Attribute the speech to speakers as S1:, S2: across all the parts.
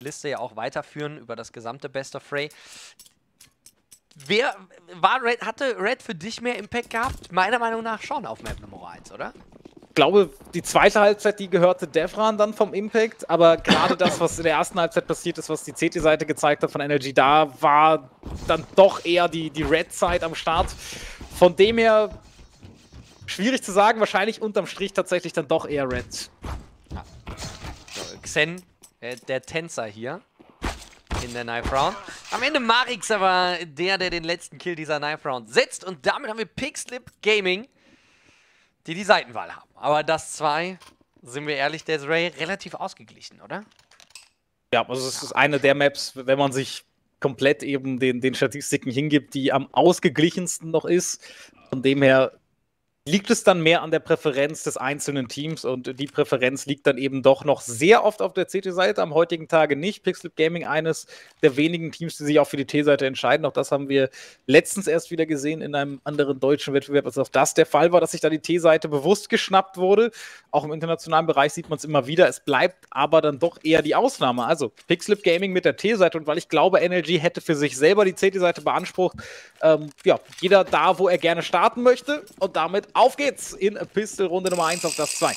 S1: Liste ja auch weiterführen über das gesamte Best of Frey. Wer war Red, hatte Red für dich mehr Impact gehabt? Meiner Meinung nach schon auf Map Nummer 1, oder?
S2: Ich glaube, die zweite Halbzeit, die gehörte Devran dann vom Impact, aber gerade das, was in der ersten Halbzeit passiert ist, was die CT-Seite gezeigt hat von Energy, da war dann doch eher die, die Red-Side am Start. Von dem her, schwierig zu sagen, wahrscheinlich unterm Strich tatsächlich dann doch eher Red.
S1: Ja. So, Xen, äh, der Tänzer hier in der Knife Round. Am Ende Marix aber der, der den letzten Kill dieser Knife Round setzt. Und damit haben wir Pixlip Gaming, die die Seitenwahl haben. Aber das zwei, sind wir ehrlich, Ray relativ ausgeglichen, oder?
S2: Ja, also es ist eine der Maps, wenn man sich komplett eben den, den Statistiken hingibt, die am ausgeglichensten noch ist. Von dem her liegt es dann mehr an der Präferenz des einzelnen Teams und die Präferenz liegt dann eben doch noch sehr oft auf der CT-Seite, am heutigen Tage nicht. Pixel Gaming eines der wenigen Teams, die sich auch für die T-Seite entscheiden. Auch das haben wir letztens erst wieder gesehen in einem anderen deutschen Wettbewerb, als auch das der Fall war, dass sich da die T-Seite bewusst geschnappt wurde. Auch im internationalen Bereich sieht man es immer wieder. Es bleibt aber dann doch eher die Ausnahme. Also Pixel Gaming mit der T-Seite und weil ich glaube, NLG hätte für sich selber die CT-Seite beansprucht, ähm, ja, jeder da, wo er gerne starten möchte und damit auf geht's in Pistol Runde Nummer 1 auf das 2.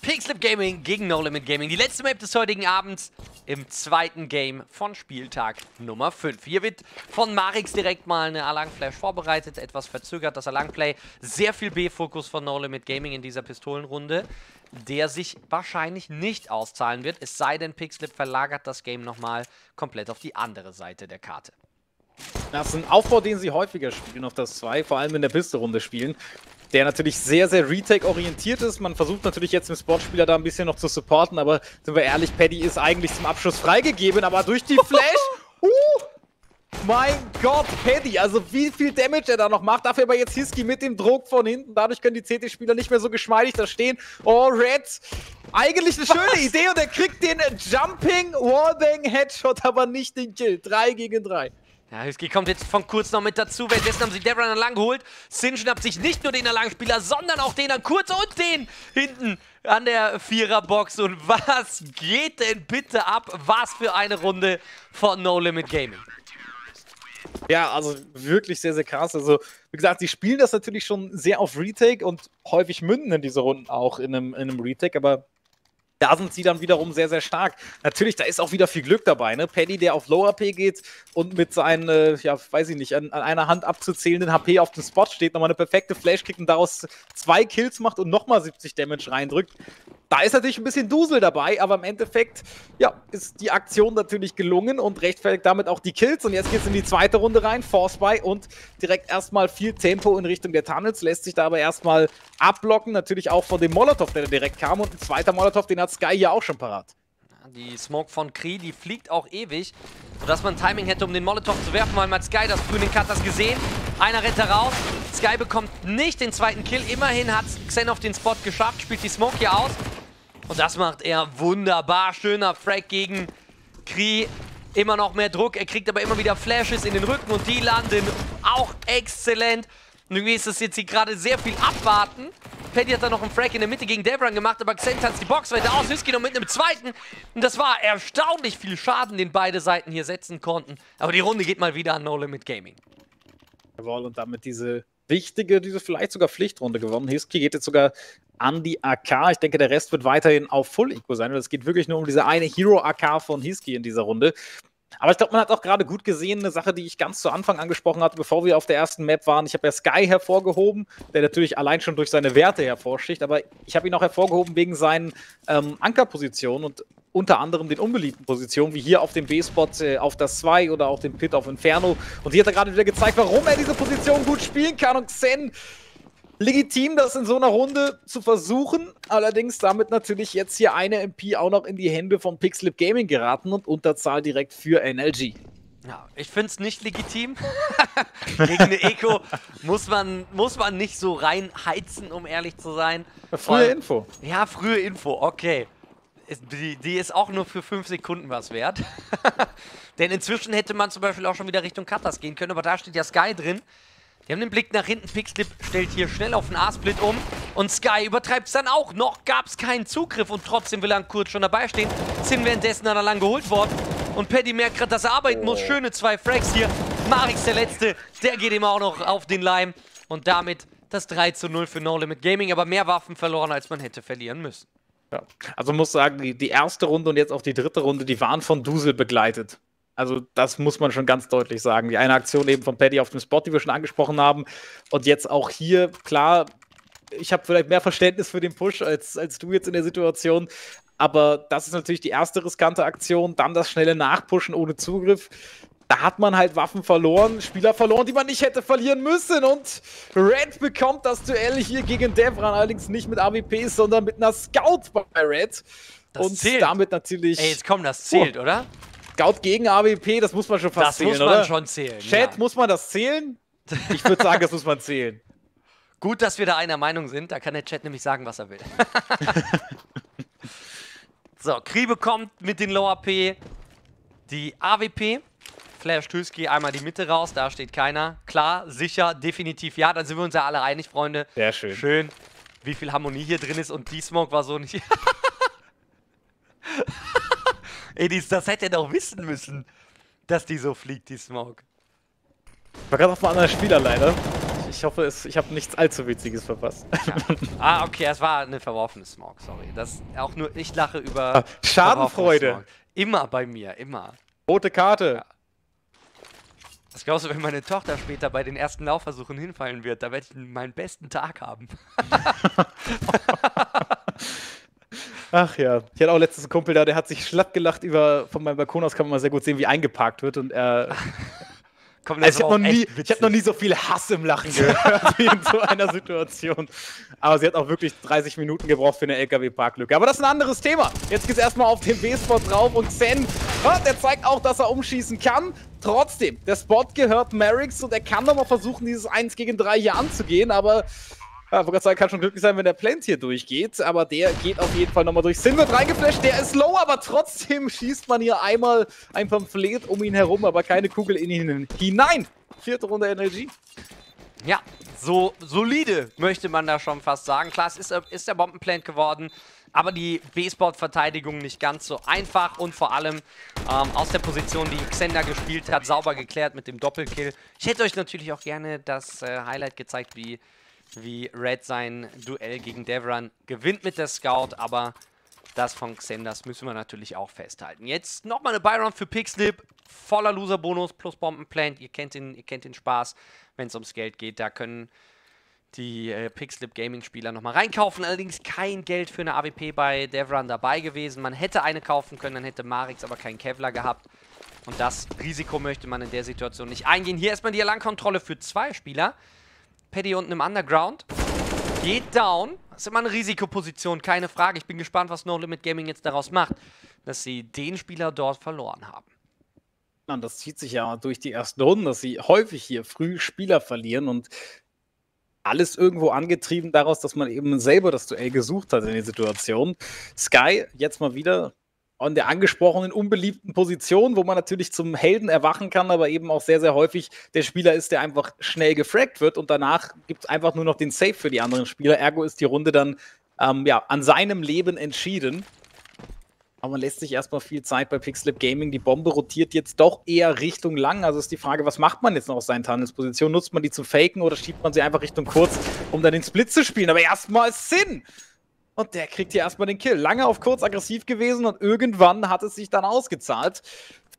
S1: Pixlip Gaming gegen No Limit Gaming. Die letzte Map des heutigen Abends im zweiten Game von Spieltag Nummer 5. Hier wird von Marix direkt mal eine Alarm-Flash vorbereitet, etwas verzögert das Alarm-Play. Sehr viel B-Fokus von No Limit Gaming in dieser Pistolenrunde, der sich wahrscheinlich nicht auszahlen wird, es sei denn Pixlip verlagert das Game nochmal komplett auf die andere Seite der Karte.
S2: Das ist ein Aufbau, den sie häufiger spielen auf das 2, vor allem in der Piste-Runde spielen der natürlich sehr, sehr Retake-orientiert ist. Man versucht natürlich jetzt mit Sportspieler da ein bisschen noch zu supporten, aber sind wir ehrlich, Paddy ist eigentlich zum Abschluss freigegeben, aber durch die Flash... uh, mein Gott, Paddy, also wie viel Damage er da noch macht. Dafür aber jetzt Hiski mit dem Druck von hinten. Dadurch können die CT-Spieler nicht mehr so geschmeidig da stehen. Oh, Red, eigentlich eine schöne Was? Idee und er kriegt den Jumping Wallbang Headshot, aber nicht den Kill. 3 gegen 3.
S1: Ja, Hüski kommt jetzt von kurz noch mit dazu. Währenddessen haben sie Devran an lang geholt. Sin schnappt sich nicht nur den Langspieler, sondern auch den an kurz und den hinten an der Viererbox. Und was geht denn bitte ab? Was für eine Runde von No Limit Gaming.
S2: Ja, also wirklich sehr, sehr krass. Also, wie gesagt, sie spielen das natürlich schon sehr auf Retake und häufig münden in diese Runden auch in einem, in einem Retake, aber da sind sie dann wiederum sehr, sehr stark. Natürlich, da ist auch wieder viel Glück dabei. Ne? Paddy, der auf Lower P geht und mit seinen, äh, ja, weiß ich nicht, an, an, einer Hand abzuzählenden HP auf dem Spot steht, nochmal eine perfekte Flash kriegt und daraus zwei Kills macht und nochmal 70 Damage reindrückt. Da ist natürlich ein bisschen Dusel dabei, aber im Endeffekt, ja, ist die Aktion natürlich gelungen und rechtfertigt damit auch die Kills. Und jetzt geht es in die zweite Runde rein, Force by und direkt erstmal viel Tempo in Richtung der Tunnels, lässt sich da aber erstmal abblocken, natürlich auch von dem Molotov, der da direkt kam. Und ein zweiter Molotov, den hat Sky hier auch schon parat.
S1: Die Smoke von Kree, die fliegt auch ewig, sodass man Timing hätte, um den Molotov zu werfen, weil man Sky das Cut das gesehen. Einer rennt raus. Sky bekommt nicht den zweiten Kill. Immerhin hat Xen auf den Spot geschafft, spielt die Smoke hier aus. Und das macht er wunderbar. Schöner Frag gegen Kree. Immer noch mehr Druck. Er kriegt aber immer wieder Flashes in den Rücken und die landen auch exzellent. Und irgendwie ist es jetzt hier gerade sehr viel abwarten. Paddy hat da noch einen Frag in der Mitte gegen Devran gemacht, aber Xent hat die Box weiter aus. Hüski noch mit einem zweiten. Und das war erstaunlich viel Schaden, den beide Seiten hier setzen konnten. Aber die Runde geht mal wieder an No Limit Gaming.
S2: Jawohl, und damit diese wichtige, diese vielleicht sogar Pflichtrunde gewonnen. Hiski geht jetzt sogar an die AK. Ich denke, der Rest wird weiterhin auf Full Eco sein. Und es geht wirklich nur um diese eine Hero-AK von Hiski in dieser Runde. Aber ich glaube, man hat auch gerade gut gesehen, eine Sache, die ich ganz zu Anfang angesprochen hatte, bevor wir auf der ersten Map waren. Ich habe ja Sky hervorgehoben, der natürlich allein schon durch seine Werte hervorsticht, aber ich habe ihn auch hervorgehoben wegen seinen ähm, Ankerpositionen und unter anderem den unbeliebten Positionen, wie hier auf dem B-Spot äh, auf das 2 oder auch den Pit auf Inferno. Und hier hat er gerade wieder gezeigt, warum er diese Position gut spielen kann. Und Xen legitim, das in so einer Runde zu versuchen. Allerdings damit natürlich jetzt hier eine MP auch noch in die Hände von Pixlip Gaming geraten und Unterzahl direkt für NLG.
S1: Ja, ich finde es nicht legitim. Gegen eine Eco muss man, muss man nicht so reinheizen, um ehrlich zu sein.
S2: Frühe Info.
S1: Ja, frühe Info, okay. Die, die ist auch nur für 5 Sekunden was wert. Denn inzwischen hätte man zum Beispiel auch schon wieder Richtung Cutters gehen können, aber da steht ja Sky drin. Die haben den Blick nach hinten. Pixlip stellt hier schnell auf den A-Split um. Und Sky übertreibt es dann auch. Noch gab es keinen Zugriff und trotzdem will er kurz schon dabei stehen. Sind währenddessen dann lang geholt worden. Und Paddy merkt gerade, dass er arbeiten oh. muss. Schöne zwei Frags hier. Marix der Letzte, der geht ihm auch noch auf den Leim. Und damit das 3 zu 0 für No Limit Gaming. Aber mehr Waffen verloren, als man hätte verlieren müssen.
S2: Ja. Also muss sagen, die, die erste Runde und jetzt auch die dritte Runde, die waren von Dusel begleitet. Also das muss man schon ganz deutlich sagen. Die eine Aktion eben von Paddy auf dem Spot, die wir schon angesprochen haben. Und jetzt auch hier, klar, ich habe vielleicht mehr Verständnis für den Push als, als du jetzt in der Situation. Aber das ist natürlich die erste riskante Aktion. Dann das schnelle Nachpushen ohne Zugriff. Da hat man halt Waffen verloren, Spieler verloren, die man nicht hätte verlieren müssen. Und Red bekommt das Duell hier gegen Devran, allerdings nicht mit AWP, sondern mit einer Scout bei Red.
S1: Das
S2: und
S1: zählt.
S2: damit natürlich.
S1: Ey, jetzt komm, das zählt, oh. oder?
S2: Scout gegen AWP, das muss man schon fast
S1: das
S2: zählen,
S1: oder? Das
S2: muss man
S1: oder? schon zählen.
S2: Chat, ja. muss man das zählen? Ich würde sagen, das muss man zählen.
S1: Gut, dass wir da einer Meinung sind. Da kann der Chat nämlich sagen, was er will. so, Krie bekommt mit den Low AP die AWP. Flash Tüski einmal die Mitte raus, da steht keiner. Klar, sicher, definitiv ja. Dann sind wir uns ja alle einig, Freunde.
S2: Sehr schön.
S1: Schön, wie viel Harmonie hier drin ist und die Smoke war so nicht. Ey, dies, das hätte er doch wissen müssen, dass die so fliegt, die Smoke.
S2: War gerade auf einem anderen Spieler leider. Ich hoffe, es, ich habe nichts allzu Witziges verpasst.
S1: Ja. Ah, okay, es war eine verworfene Smoke, sorry. Das auch nur, ich lache über. Ah,
S2: Schadenfreude.
S1: Immer bei mir, immer.
S2: Rote Karte. Ja.
S1: Was glaubst du, wenn meine Tochter später bei den ersten Laufversuchen hinfallen wird? Da werde ich meinen besten Tag haben.
S2: Ach ja, ich hatte auch letztens einen Kumpel da, der hat sich schlapp gelacht über, von meinem Balkon aus kann man mal sehr gut sehen, wie eingeparkt wird und er... Komm, also ich habe noch, nie, hab noch nie so viel Hass im Lachen gehört wie in so einer Situation. Aber sie hat auch wirklich 30 Minuten gebraucht für eine LKW-Parklücke. Aber das ist ein anderes Thema. Jetzt geht es erstmal auf den B-Spot drauf und Zen, der zeigt auch, dass er umschießen kann. Trotzdem, der Spot gehört Merricks und er kann nochmal versuchen, dieses 1 gegen 3 hier anzugehen, aber ja, wollte sagen, kann schon glücklich sein, wenn der Plant hier durchgeht, aber der geht auf jeden Fall nochmal durch. Sin wird reingeflasht, der ist low, aber trotzdem schießt man hier einmal ein Pamphlet um ihn herum, aber keine Kugel in ihn hinein. Vierte Runde NLG.
S1: Ja, so solide möchte man da schon fast sagen. Klar, es ist, ist der Bombenplant geworden, aber die B-Sport-Verteidigung nicht ganz so einfach und vor allem ähm, aus der Position, die Xenda gespielt hat, sauber geklärt mit dem Doppelkill. Ich hätte euch natürlich auch gerne das äh, Highlight gezeigt, wie wie Red sein Duell gegen Devran gewinnt mit der Scout, aber das von Xenders müssen wir natürlich auch festhalten. Jetzt nochmal eine Byron für Pixlip, voller Loser-Bonus plus Bombenplant. Ihr kennt den, ihr kennt den Spaß, wenn es ums Geld geht. Da können die äh, Pixlip Gaming-Spieler nochmal reinkaufen. Allerdings kein Geld für eine AWP bei Devran dabei gewesen. Man hätte eine kaufen können, dann hätte Marix aber keinen Kevlar gehabt. Und das Risiko möchte man in der Situation nicht eingehen. Hier erstmal die Langkontrolle für zwei Spieler. Paddy unten im Underground. Geht down. Das ist immer eine Risikoposition, keine Frage. Ich bin gespannt, was No Limit Gaming jetzt daraus macht, dass sie den Spieler dort verloren haben.
S2: Das zieht sich ja durch die ersten Runden, dass sie häufig hier früh Spieler verlieren und alles irgendwo angetrieben daraus, dass man eben selber das Duell gesucht hat in der Situation. Sky jetzt mal wieder an der angesprochenen unbeliebten Position, wo man natürlich zum Helden erwachen kann, aber eben auch sehr, sehr häufig der Spieler ist, der einfach schnell gefragt wird und danach gibt es einfach nur noch den Safe für die anderen Spieler. Ergo ist die Runde dann ähm, ja, an seinem Leben entschieden. Aber man lässt sich erstmal viel Zeit bei Pixlip Gaming. Die Bombe rotiert jetzt doch eher Richtung lang. Also ist die Frage, was macht man jetzt noch aus seinen Tunnelspositionen? Nutzt man die zu faken oder schiebt man sie einfach Richtung kurz, um dann den Split zu spielen? Aber erstmal Sinn! Und der kriegt hier erstmal den Kill. Lange auf kurz aggressiv gewesen und irgendwann hat es sich dann ausgezahlt.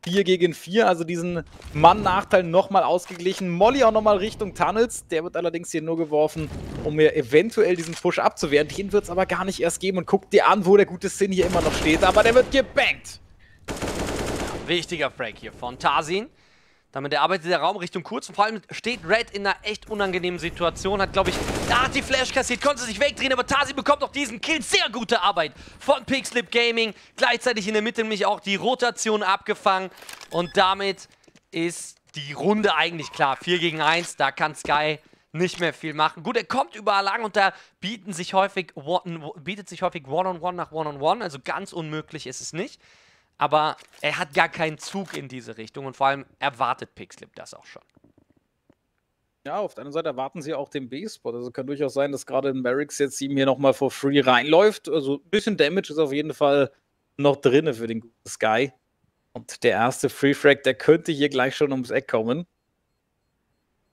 S2: 4 gegen 4, also diesen Mann-Nachteil nochmal ausgeglichen. Molly auch nochmal Richtung Tunnels. Der wird allerdings hier nur geworfen, um mir eventuell diesen Push abzuwehren. Den wird es aber gar nicht erst geben. Und guckt dir an, wo der gute Sin hier immer noch steht. Aber der wird gebankt.
S1: Wichtiger Frag hier von Tarsin. Damit erarbeitet der Raum Richtung kurz und vor allem steht Red in einer echt unangenehmen Situation. Hat, glaube ich, da hat die Flash kassiert, konnte sich wegdrehen, aber Tasi bekommt auch diesen Kill. Sehr gute Arbeit von Pixlip Gaming. Gleichzeitig in der Mitte nämlich auch die Rotation abgefangen. Und damit ist die Runde eigentlich klar. 4 gegen 1, da kann Sky nicht mehr viel machen. Gut, er kommt überall lang und da bieten sich häufig, bietet sich häufig One-on-One -on -one nach One-on-One. -on -one. Also ganz unmöglich ist es nicht. Aber er hat gar keinen Zug in diese Richtung und vor allem erwartet Pixlip das auch schon.
S2: Ja, auf der anderen Seite erwarten sie auch den B-Spot. Also kann durchaus sein, dass gerade ein Merrick jetzt ihm hier nochmal for free reinläuft. Also ein bisschen Damage ist auf jeden Fall noch drin für den guten Sky. Und der erste Free Frag, der könnte hier gleich schon ums Eck kommen.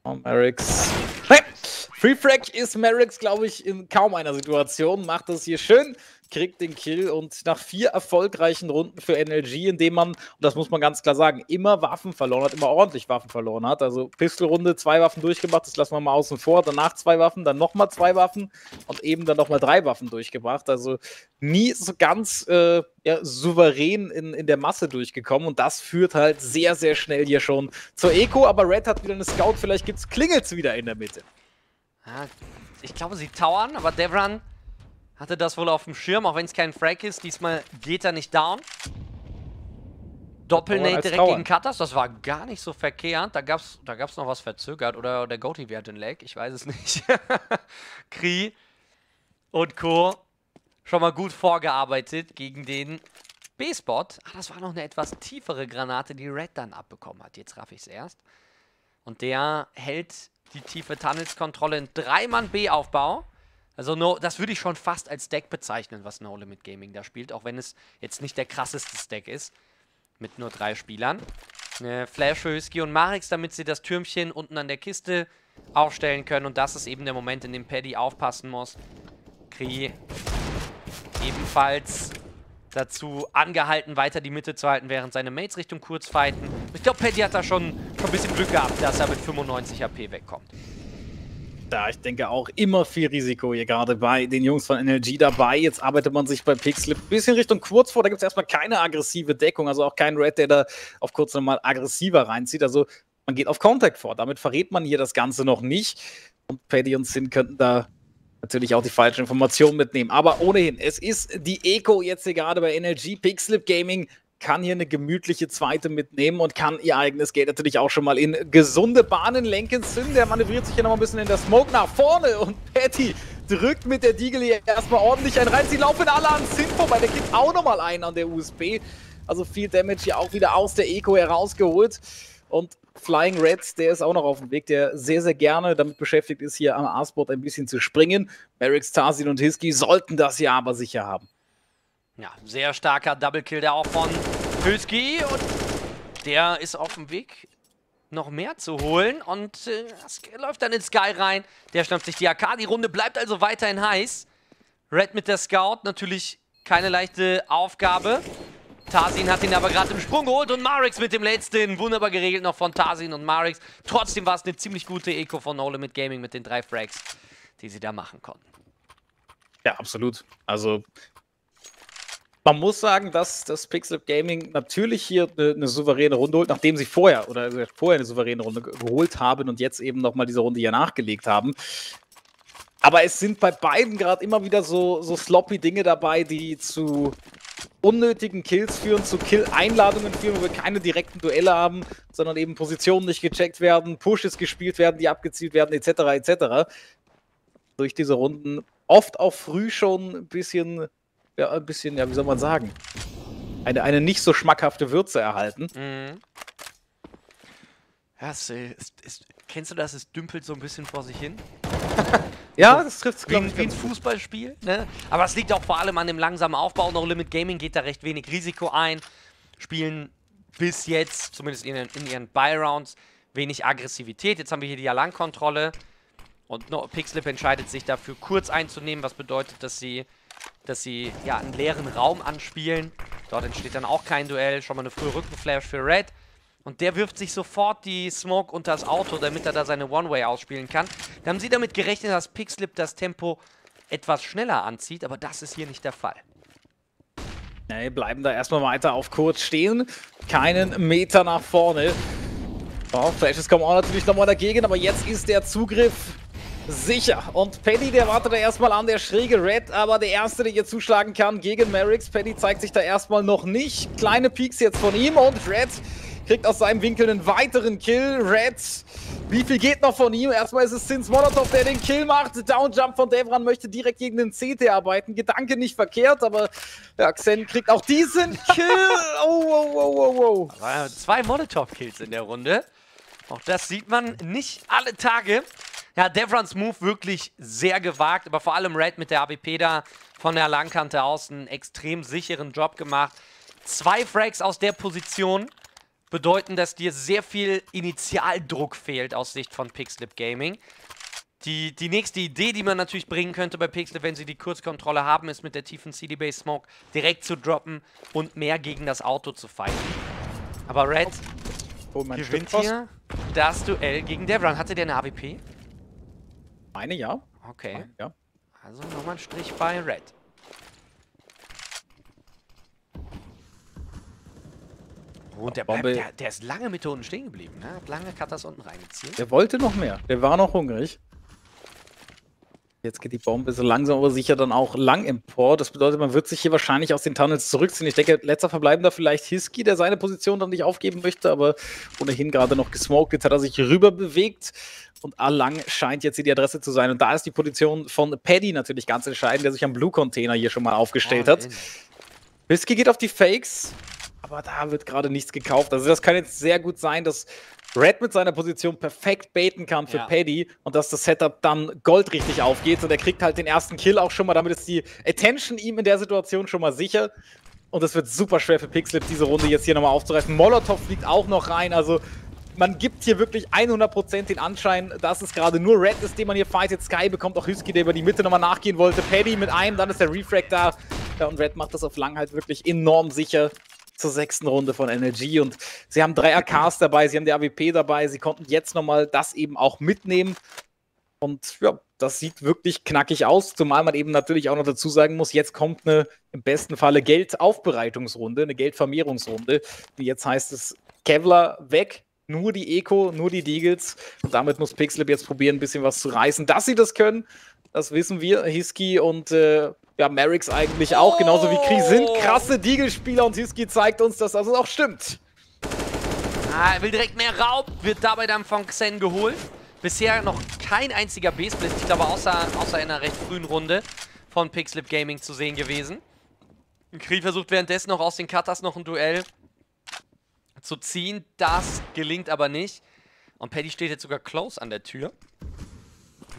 S2: Merricks. Free Frag ist Merricks, glaube ich, in kaum einer Situation. Macht das hier schön kriegt den Kill und nach vier erfolgreichen Runden für NLG, in dem man, und das muss man ganz klar sagen, immer Waffen verloren hat, immer ordentlich Waffen verloren hat. Also Pistolrunde, zwei Waffen durchgemacht, das lassen wir mal außen vor, danach zwei Waffen, dann nochmal zwei Waffen und eben dann nochmal drei Waffen durchgebracht. Also nie so ganz äh, ja, souverän in, in der Masse durchgekommen und das führt halt sehr, sehr schnell hier schon zur Eco, aber Red hat wieder eine Scout, vielleicht gibt es Klingels wieder in der Mitte.
S1: Ja, ich glaube, sie tauern, aber Devran hatte das wohl auf dem Schirm, auch wenn es kein Frag ist. Diesmal geht er nicht down. Doppelnate direkt Trauer. gegen Cutters, das war gar nicht so verkehrt. Da gab es da gab's noch was verzögert. Oder der Goatee hat den Leg, ich weiß es nicht. Kree und Co. schon mal gut vorgearbeitet gegen den B-Spot. Ah, das war noch eine etwas tiefere Granate, die Red dann abbekommen hat. Jetzt raff ich es erst. Und der hält die tiefe Tunnelskontrolle in 3-Mann-B-Aufbau. Also no, das würde ich schon fast als Deck bezeichnen, was No Limit Gaming da spielt, auch wenn es jetzt nicht der krasseste Stack ist. Mit nur drei Spielern. Äh, Flash für Husky und Marix, damit sie das Türmchen unten an der Kiste aufstellen können. Und das ist eben der Moment, in dem Paddy aufpassen muss. Kree ebenfalls dazu angehalten, weiter die Mitte zu halten, während seine Mates Richtung kurz fighten. Ich glaube, Paddy hat da schon, ein bisschen Glück gehabt, dass er mit 95 AP wegkommt
S2: da. Ich denke auch immer viel Risiko hier gerade bei den Jungs von NLG dabei. Jetzt arbeitet man sich bei Pixlip ein bisschen Richtung kurz vor. Da gibt es erstmal keine aggressive Deckung, also auch kein Red, der da auf kurz nochmal aggressiver reinzieht. Also man geht auf Contact vor. Damit verrät man hier das Ganze noch nicht. Und Paddy und Sin könnten da natürlich auch die falsche Information mitnehmen. Aber ohnehin, es ist die Eco jetzt hier gerade bei NLG. Pixlip Gaming kann hier eine gemütliche zweite mitnehmen und kann ihr eigenes Geld natürlich auch schon mal in gesunde Bahnen lenken. Sinn, der manövriert sich hier noch mal ein bisschen in der Smoke nach vorne und Patty drückt mit der Deagle hier erstmal ordentlich ein rein. Sie laufen alle an Sinn vorbei, der kriegt auch noch mal einen an der USB. Also viel Damage hier auch wieder aus der Eco herausgeholt. Und Flying Red, der ist auch noch auf dem Weg, der sehr, sehr gerne damit beschäftigt ist, hier am A-Spot ein bisschen zu springen. Merrick, Tarsin und Hiski sollten das ja aber sicher haben.
S1: Ja, sehr starker Double Kill der auch von Hülski und der ist auf dem Weg noch mehr zu holen und äh, läuft dann in Sky rein. Der schnappt sich die AK. Die Runde bleibt also weiterhin heiß. Red mit der Scout, natürlich keine leichte Aufgabe. Tarsin hat ihn aber gerade im Sprung geholt und Marix mit dem letzten. Wunderbar geregelt noch von Tarsin und Marix. Trotzdem war es eine ziemlich gute Eco von No Limit Gaming mit den drei Frags, die sie da machen konnten.
S2: Ja, absolut. Also man muss sagen, dass das Pixel Gaming natürlich hier eine, eine, souveräne Runde holt, nachdem sie vorher oder vorher eine souveräne Runde geholt haben und jetzt eben nochmal diese Runde hier nachgelegt haben. Aber es sind bei beiden gerade immer wieder so, so sloppy Dinge dabei, die zu unnötigen Kills führen, zu Kill-Einladungen führen, wo wir keine direkten Duelle haben, sondern eben Positionen nicht gecheckt werden, Pushes gespielt werden, die abgezielt werden, etc. etc. Durch diese Runden oft auch früh schon ein bisschen ja, ein bisschen, ja, wie soll man sagen, eine, eine nicht so schmackhafte Würze erhalten. Mhm.
S1: Ja, es, es, es, kennst du das? Es dümpelt so ein bisschen vor sich hin.
S2: ja, das trifft es,
S1: glaube ich. Wie ein Fußballspiel. Ne? Aber es liegt auch vor allem an dem langsamen Aufbau. No Limit Gaming geht da recht wenig Risiko ein. Spielen bis jetzt, zumindest in, in ihren Buy-Rounds, wenig Aggressivität. Jetzt haben wir hier die Alarmkontrolle. Und no, Pixlip entscheidet sich dafür, kurz einzunehmen, was bedeutet, dass sie dass sie ja einen leeren Raum anspielen. Dort entsteht dann auch kein Duell. Schon mal eine frühe Rückenflash für Red. Und der wirft sich sofort die Smoke unter das Auto, damit er da seine One-Way ausspielen kann. Da haben sie damit gerechnet, dass Pixlip das Tempo etwas schneller anzieht, aber das ist hier nicht der Fall.
S2: Nee, bleiben da erstmal weiter auf kurz stehen. Keinen Meter nach vorne. Oh, Flashes kommen auch natürlich nochmal dagegen, aber jetzt ist der Zugriff Sicher. Und Paddy, der wartet da erstmal an der schräge Red, aber der Erste, der hier zuschlagen kann gegen Merricks. Paddy zeigt sich da erstmal noch nicht. Kleine Peaks jetzt von ihm und Red kriegt aus seinem Winkel einen weiteren Kill. Red, wie viel geht noch von ihm? Erstmal ist es Sins Molotov, der den Kill macht. Downjump von Devran möchte direkt gegen den CT arbeiten. Gedanke nicht verkehrt, aber ja, Xen kriegt auch diesen Kill. Oh, oh, oh, oh, oh.
S1: zwei Molotov-Kills in der Runde. Auch das sieht man nicht alle Tage. Ja, Devrons Move wirklich sehr gewagt, aber vor allem Red mit der AWP da von der Langkante aus einen extrem sicheren Job gemacht. Zwei Frags aus der Position bedeuten, dass dir sehr viel Initialdruck fehlt aus Sicht von Pixlip Gaming. Die, die nächste Idee, die man natürlich bringen könnte bei Pixlip, wenn sie die Kurzkontrolle haben, ist mit der tiefen CD-Base Smoke direkt zu droppen und mehr gegen das Auto zu fighten. Aber Red
S2: Oh, mein
S1: gewinnt hier das Duell gegen Devran. Hatte der eine AWP?
S2: Meine, ja.
S1: Okay.
S2: ja.
S1: Also nochmal ein Strich bei Red. Und der, bleibt, der, der ist lange mit unten stehen geblieben. Ne? Hat lange Katas unten reingezielt.
S2: Der wollte noch mehr. Der war noch hungrig. Jetzt geht die Bombe so langsam aber sicher dann auch lang empor. Das bedeutet, man wird sich hier wahrscheinlich aus den Tunnels zurückziehen. Ich denke, letzter Verbleibender vielleicht Hiski, der seine Position dann nicht aufgeben möchte, aber ohnehin gerade noch gesmoked. Jetzt hat er sich rüber bewegt und Alang scheint jetzt hier die Adresse zu sein. Und da ist die Position von Paddy natürlich ganz entscheidend, der sich am Blue-Container hier schon mal aufgestellt
S1: All
S2: hat.
S1: in.
S2: Whisky geht auf die Fakes, aber da wird gerade nichts gekauft. Also das kann jetzt sehr gut sein, dass Red mit seiner Position perfekt baiten kann für
S1: Ja.
S2: Paddy und dass das Setup dann goldrichtig aufgeht und er kriegt halt den ersten Kill auch schon mal. Damit ist die Attention ihm in der Situation schon mal sicher. Und es wird super schwer für Pixlip, diese Runde jetzt hier nochmal aufzureißen. Molotov fliegt auch noch rein, also man gibt hier wirklich 100% den Anschein, dass es gerade nur Red ist, den man hier fightet. Sky bekommt auch Husky, der über die Mitte nochmal nachgehen wollte. Paddy mit einem, dann ist der Refrag da. Ja, und Red macht das auf lang halt wirklich enorm sicher zur sechsten Runde von NLG. Und sie haben drei AKs dabei, sie haben die AWP dabei, sie konnten jetzt nochmal das eben auch mitnehmen. Und ja, das sieht wirklich knackig aus, zumal man eben natürlich auch noch dazu sagen muss, jetzt kommt eine im besten Falle Geldaufbereitungsrunde, eine Geldvermehrungsrunde. Und jetzt heißt es Kevlar weg, nur die Eco, nur die Deagles. Und damit muss Pixlip jetzt probieren, ein bisschen was zu reißen. Dass sie das können, das wissen wir. Hiski und äh, ja, Merricks eigentlich auch, genauso wie Kree sind krasse Deagle-Spieler und Hiski zeigt uns, dass das auch stimmt.
S1: Ah, er will direkt mehr Raub, wird dabei dann von Xen geholt. Bisher noch kein einziger B-Split, ich glaube außer, außer in einer recht frühen Runde von Pixlip Gaming zu sehen gewesen. Krieg versucht währenddessen noch aus den Cutters noch ein Duell zu ziehen. Das gelingt aber nicht. Und Paddy steht jetzt sogar close an der Tür.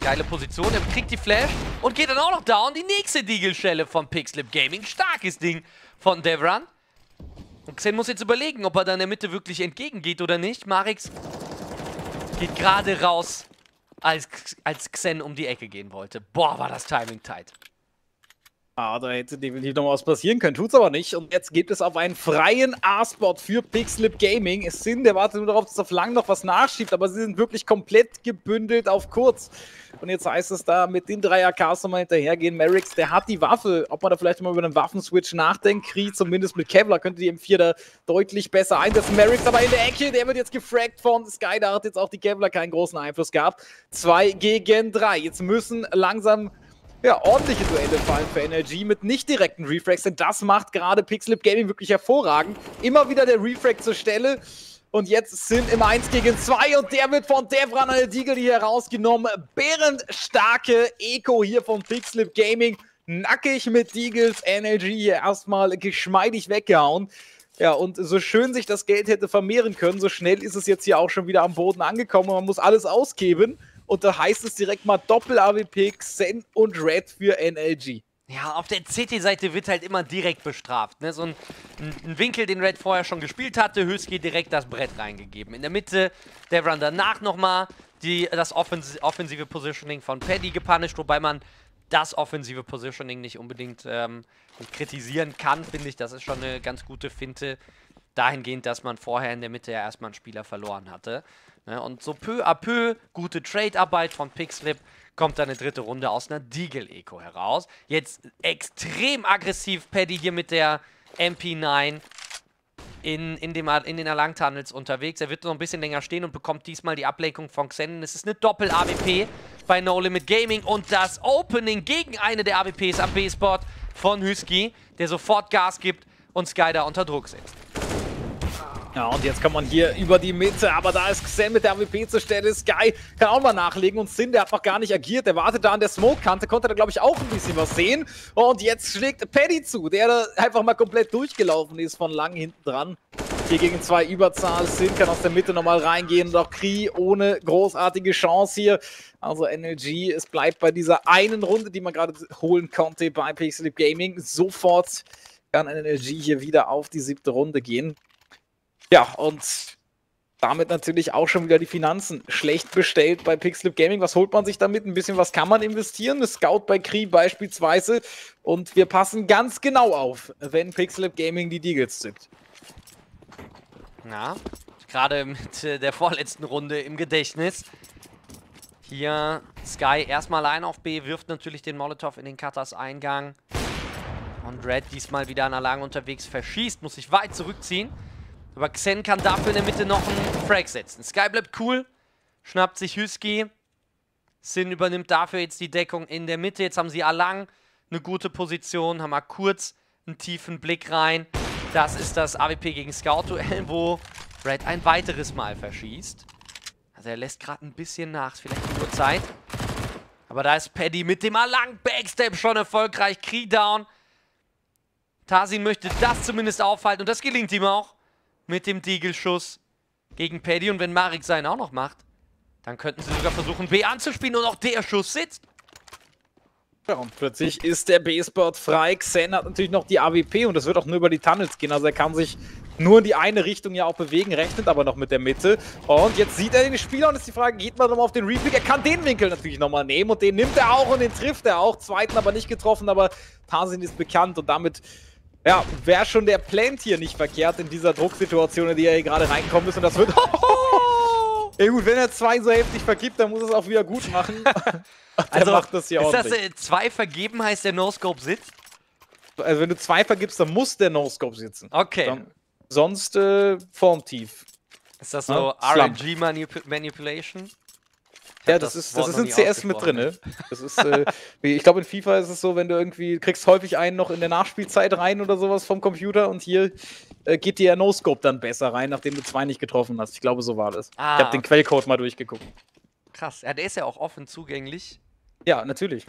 S1: Geile Position, er kriegt die Flash und geht dann auch noch down. Die nächste Deagle-Schelle von Pixlip Gaming. Starkes Ding von Devran. Und Xen muss jetzt überlegen, ob er da in der Mitte wirklich entgegengeht oder nicht. Marix geht gerade raus, als, als Xen um die Ecke gehen wollte. Boah, war das Timing tight.
S2: Ah, da hätte definitiv noch was passieren können, tut's aber nicht. Und jetzt gibt es auf einen freien A-Spot für Pixlip Gaming. Es sind, der wartet nur darauf, dass auf lang noch was nachschiebt, aber sie sind wirklich komplett gebündelt auf kurz. Und jetzt heißt es da mit den drei AKs nochmal hinterhergehen. Merricks, der hat die Waffe. Ob man da vielleicht mal über einen Waffenswitch nachdenkt, Krieg zumindest mit Kevlar könnte die M4 da deutlich besser einsetzen. Merricks aber in der Ecke, der wird jetzt gefragt von Sky. Da hat jetzt auch die Kevlar keinen großen Einfluss gehabt. Zwei gegen drei. Jetzt müssen langsam ja, ordentliche Duelle fallen für NRG mit nicht direkten Refrags, denn das macht gerade Pixlip Gaming wirklich hervorragend. Immer wieder der Refrag zur Stelle. Und jetzt sind im 1 gegen 2 und der wird von Devran Aldigel hier herausgenommen. Bärenstarke Eco hier von Pixlip Gaming. Nackig mit Deagles NLG hier erstmal geschmeidig weggehauen. Ja, und so schön sich das Geld hätte vermehren können, so schnell ist es jetzt hier auch schon wieder am Boden angekommen und man muss alles ausgeben. Und da heißt es direkt mal Doppel-AWP, Xen und Red für NLG.
S1: Ja, auf der CT-Seite wird halt immer direkt bestraft. Ne? So ein, ein, Winkel, den Red vorher schon gespielt hatte, Hüski direkt das Brett reingegeben. In der Mitte, Devran danach nochmal das offensi offensive Positioning von Paddy gepunished, wobei man das offensive Positioning nicht unbedingt ähm, kritisieren kann, finde ich. Das ist schon eine ganz gute Finte, dahingehend, dass man vorher in der Mitte ja erstmal einen Spieler verloren hatte. Ne? Und so peu à peu, gute Trade-Arbeit von Pixlip, kommt dann eine dritte Runde aus einer Deagle-Eco heraus. Jetzt extrem aggressiv Paddy hier mit der MP9 in, in, dem, in den Alangtunnels unterwegs. Er wird noch ein bisschen länger stehen und bekommt diesmal die Ablenkung von Xenon. Es ist eine Doppel-AWP bei No Limit Gaming und das Opening gegen eine der AWPs am B-Spot von Husky, der sofort Gas gibt und Sky da unter Druck setzt.
S2: Ja, und jetzt kann man hier über die Mitte, aber da ist Xen mit der AWP zur Stelle. Sky kann auch mal nachlegen und Sin, der hat noch gar nicht agiert. Der wartet da an der Smoke-Kante, konnte da, glaube ich, auch ein bisschen was sehen. Und jetzt schlägt Paddy zu, der da einfach mal komplett durchgelaufen ist von lang hinten dran. Hier gegen zwei Überzahl. Sin kann aus der Mitte nochmal reingehen. Und auch Kri ohne großartige Chance hier. Also NLG, es bleibt bei dieser einen Runde, die man gerade holen konnte bei Pixelip Gaming. Sofort kann NLG hier wieder auf die siebte Runde gehen. Ja, und damit natürlich auch schon wieder die Finanzen schlecht bestellt bei Pixlip Gaming. Was holt man sich damit? Ein bisschen was kann man investieren. Eine Scout bei Kree beispielsweise. Und wir passen ganz genau auf, wenn Pixlip Gaming die Deagles zückt.
S1: Na, gerade mit äh, der vorletzten Runde im Gedächtnis. Hier Sky erstmal allein auf B, wirft natürlich den Molotov in den Cutters Eingang. Und Red diesmal wieder an der Lang unterwegs verschießt, muss sich weit zurückziehen. Aber Xen kann dafür in der Mitte noch einen Frag setzen. Sky bleibt cool, schnappt sich Husky. Sin übernimmt dafür jetzt die Deckung in der Mitte. Jetzt haben sie Alang eine gute Position, haben mal kurz einen tiefen Blick rein. Das ist das AWP gegen Scout-Duell, wo Red ein weiteres Mal verschießt. Also er lässt gerade ein bisschen nach, vielleicht nur Zeit. Aber da ist Paddy mit dem Alang Backstep schon erfolgreich. Krieg down. Tarsin möchte das zumindest aufhalten und das gelingt ihm auch mit dem Deagle-Schuss gegen Paddy. Und wenn Marek seinen auch noch macht, dann könnten sie sogar versuchen, B anzuspielen und auch der Schuss sitzt.
S2: Ja, und plötzlich ist der B-Spot frei. Xen hat natürlich noch die AWP und das wird auch nur über die Tunnels gehen. Also er kann sich nur in die eine Richtung ja auch bewegen, rechnet aber noch mit der Mitte. Und jetzt sieht er den Spieler und ist die Frage, geht man nochmal auf den Repick? Er kann den Winkel natürlich nochmal nehmen und den nimmt er auch und den trifft er auch. Zweiten aber nicht getroffen, aber Tarsin ist bekannt und damit ja, wäre schon der Plant hier nicht verkehrt in dieser Drucksituation, in die er hier gerade reinkommen ist. Und das wird... ja gut, wenn er zwei so heftig vergibt, dann muss er es auch wieder gut machen.
S1: also macht das hier ist ordentlich. das äh, zwei vergeben heißt der No-Scope sitzt?
S2: Also wenn du zwei vergibst, dann muss der No-Scope sitzen.
S1: Okay. Dann,
S2: sonst äh, formtief.
S1: Ist das so ja? RNG Manip Manipulation?
S2: Ja, das, das ist, das ist in CS mit drin. Ne? Das ist, äh, ich glaube, in FIFA ist es so, wenn du irgendwie kriegst häufig einen noch in der Nachspielzeit rein oder sowas vom Computer und hier äh, geht dir No-Scope dann besser rein, nachdem du zwei nicht getroffen hast. Ich glaube, so war das. Ah, ich habe den Quellcode mal durchgeguckt.
S1: Krass, ja, der ist ja auch offen zugänglich.
S2: Ja, natürlich.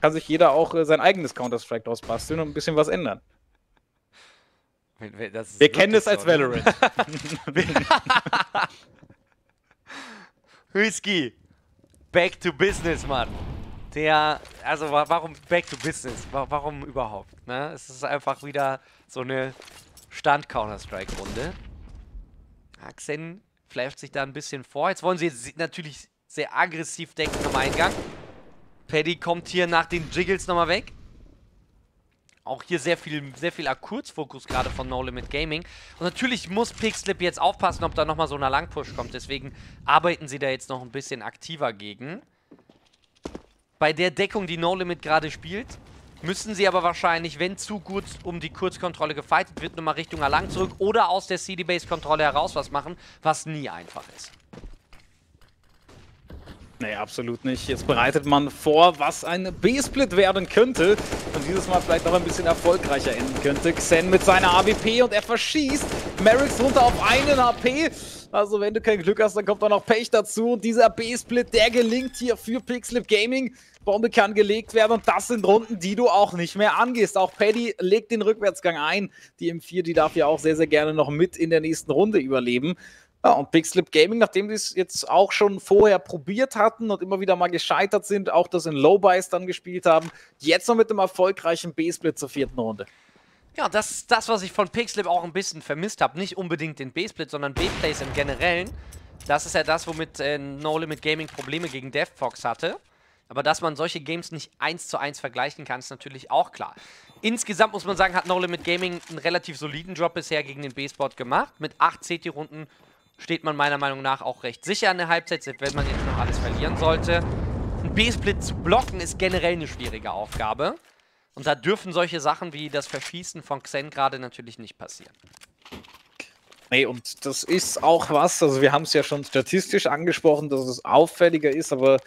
S2: Kann sich jeder auch äh, sein eigenes Counter-Strike daraus basteln und ein bisschen was ändern. Wir kennen es als Valorant.
S1: Whisky, Back to Business, Mann. Der, also warum Back to Business? Warum überhaupt? Ne? Es ist einfach wieder so eine Stand-Counter-Strike-Runde. Axen flasht sich da ein bisschen vor. Jetzt wollen sie natürlich sehr aggressiv denken am Eingang. Paddy kommt hier nach den Jiggles nochmal weg. Auch hier sehr viel, sehr viel Akkurzfokus gerade von No Limit Gaming. Und natürlich muss Pixlip jetzt aufpassen, ob da nochmal so ein Langpush kommt. Deswegen arbeiten sie da jetzt noch ein bisschen aktiver gegen. Bei der Deckung, die No Limit gerade spielt, müssen sie aber wahrscheinlich, wenn zu gut um die Kurzkontrolle gefightet wird, nochmal Richtung Alang zurück oder aus der CD-Base-Kontrolle heraus was machen, was nie einfach ist.
S2: Nee, absolut nicht. Jetzt bereitet man vor, was ein B-Split werden könnte. Und dieses Mal vielleicht auch ein bisschen erfolgreicher enden könnte. Xen mit seiner AWP und er verschießt. Merricks runter auf einen HP. Also wenn du kein Glück hast, dann kommt auch noch Pech dazu. Und dieser B-Split, der gelingt hier für Pixlip Gaming. Bombe kann gelegt werden und das sind Runden, die du auch nicht mehr angehst. Auch Paddy legt den Rückwärtsgang ein. Die M4, die darf ja auch sehr, sehr gerne noch mit in der nächsten Runde überleben. Ja, und Pixlip Gaming, nachdem sie es jetzt auch schon vorher probiert hatten und immer wieder mal gescheitert sind, auch das in Low-Buys dann gespielt haben, jetzt noch mit einem erfolgreichen B-Split zur vierten Runde.
S1: Ja, das ist das, was ich von Pixlip auch ein bisschen vermisst habe. Nicht unbedingt den B-Split, sondern B-Plays im Generellen. Das ist ja das, womit äh, No Limit Gaming Probleme gegen DevFox hatte. Aber dass man solche Games nicht eins zu eins vergleichen kann, ist natürlich auch klar. Insgesamt muss man sagen, hat No Limit Gaming einen relativ soliden Job bisher gegen den B-Spot gemacht. Mit acht CT-Runden steht man meiner Meinung nach auch recht sicher an der Halbzeit, wenn man jetzt noch alles verlieren sollte. Ein B-Split zu blocken ist generell eine schwierige Aufgabe. Und da dürfen solche Sachen wie das Verschießen von Xen gerade natürlich nicht passieren.
S2: Nee, und das ist auch was, also wir haben es ja schon statistisch angesprochen, dass es auffälliger ist, aber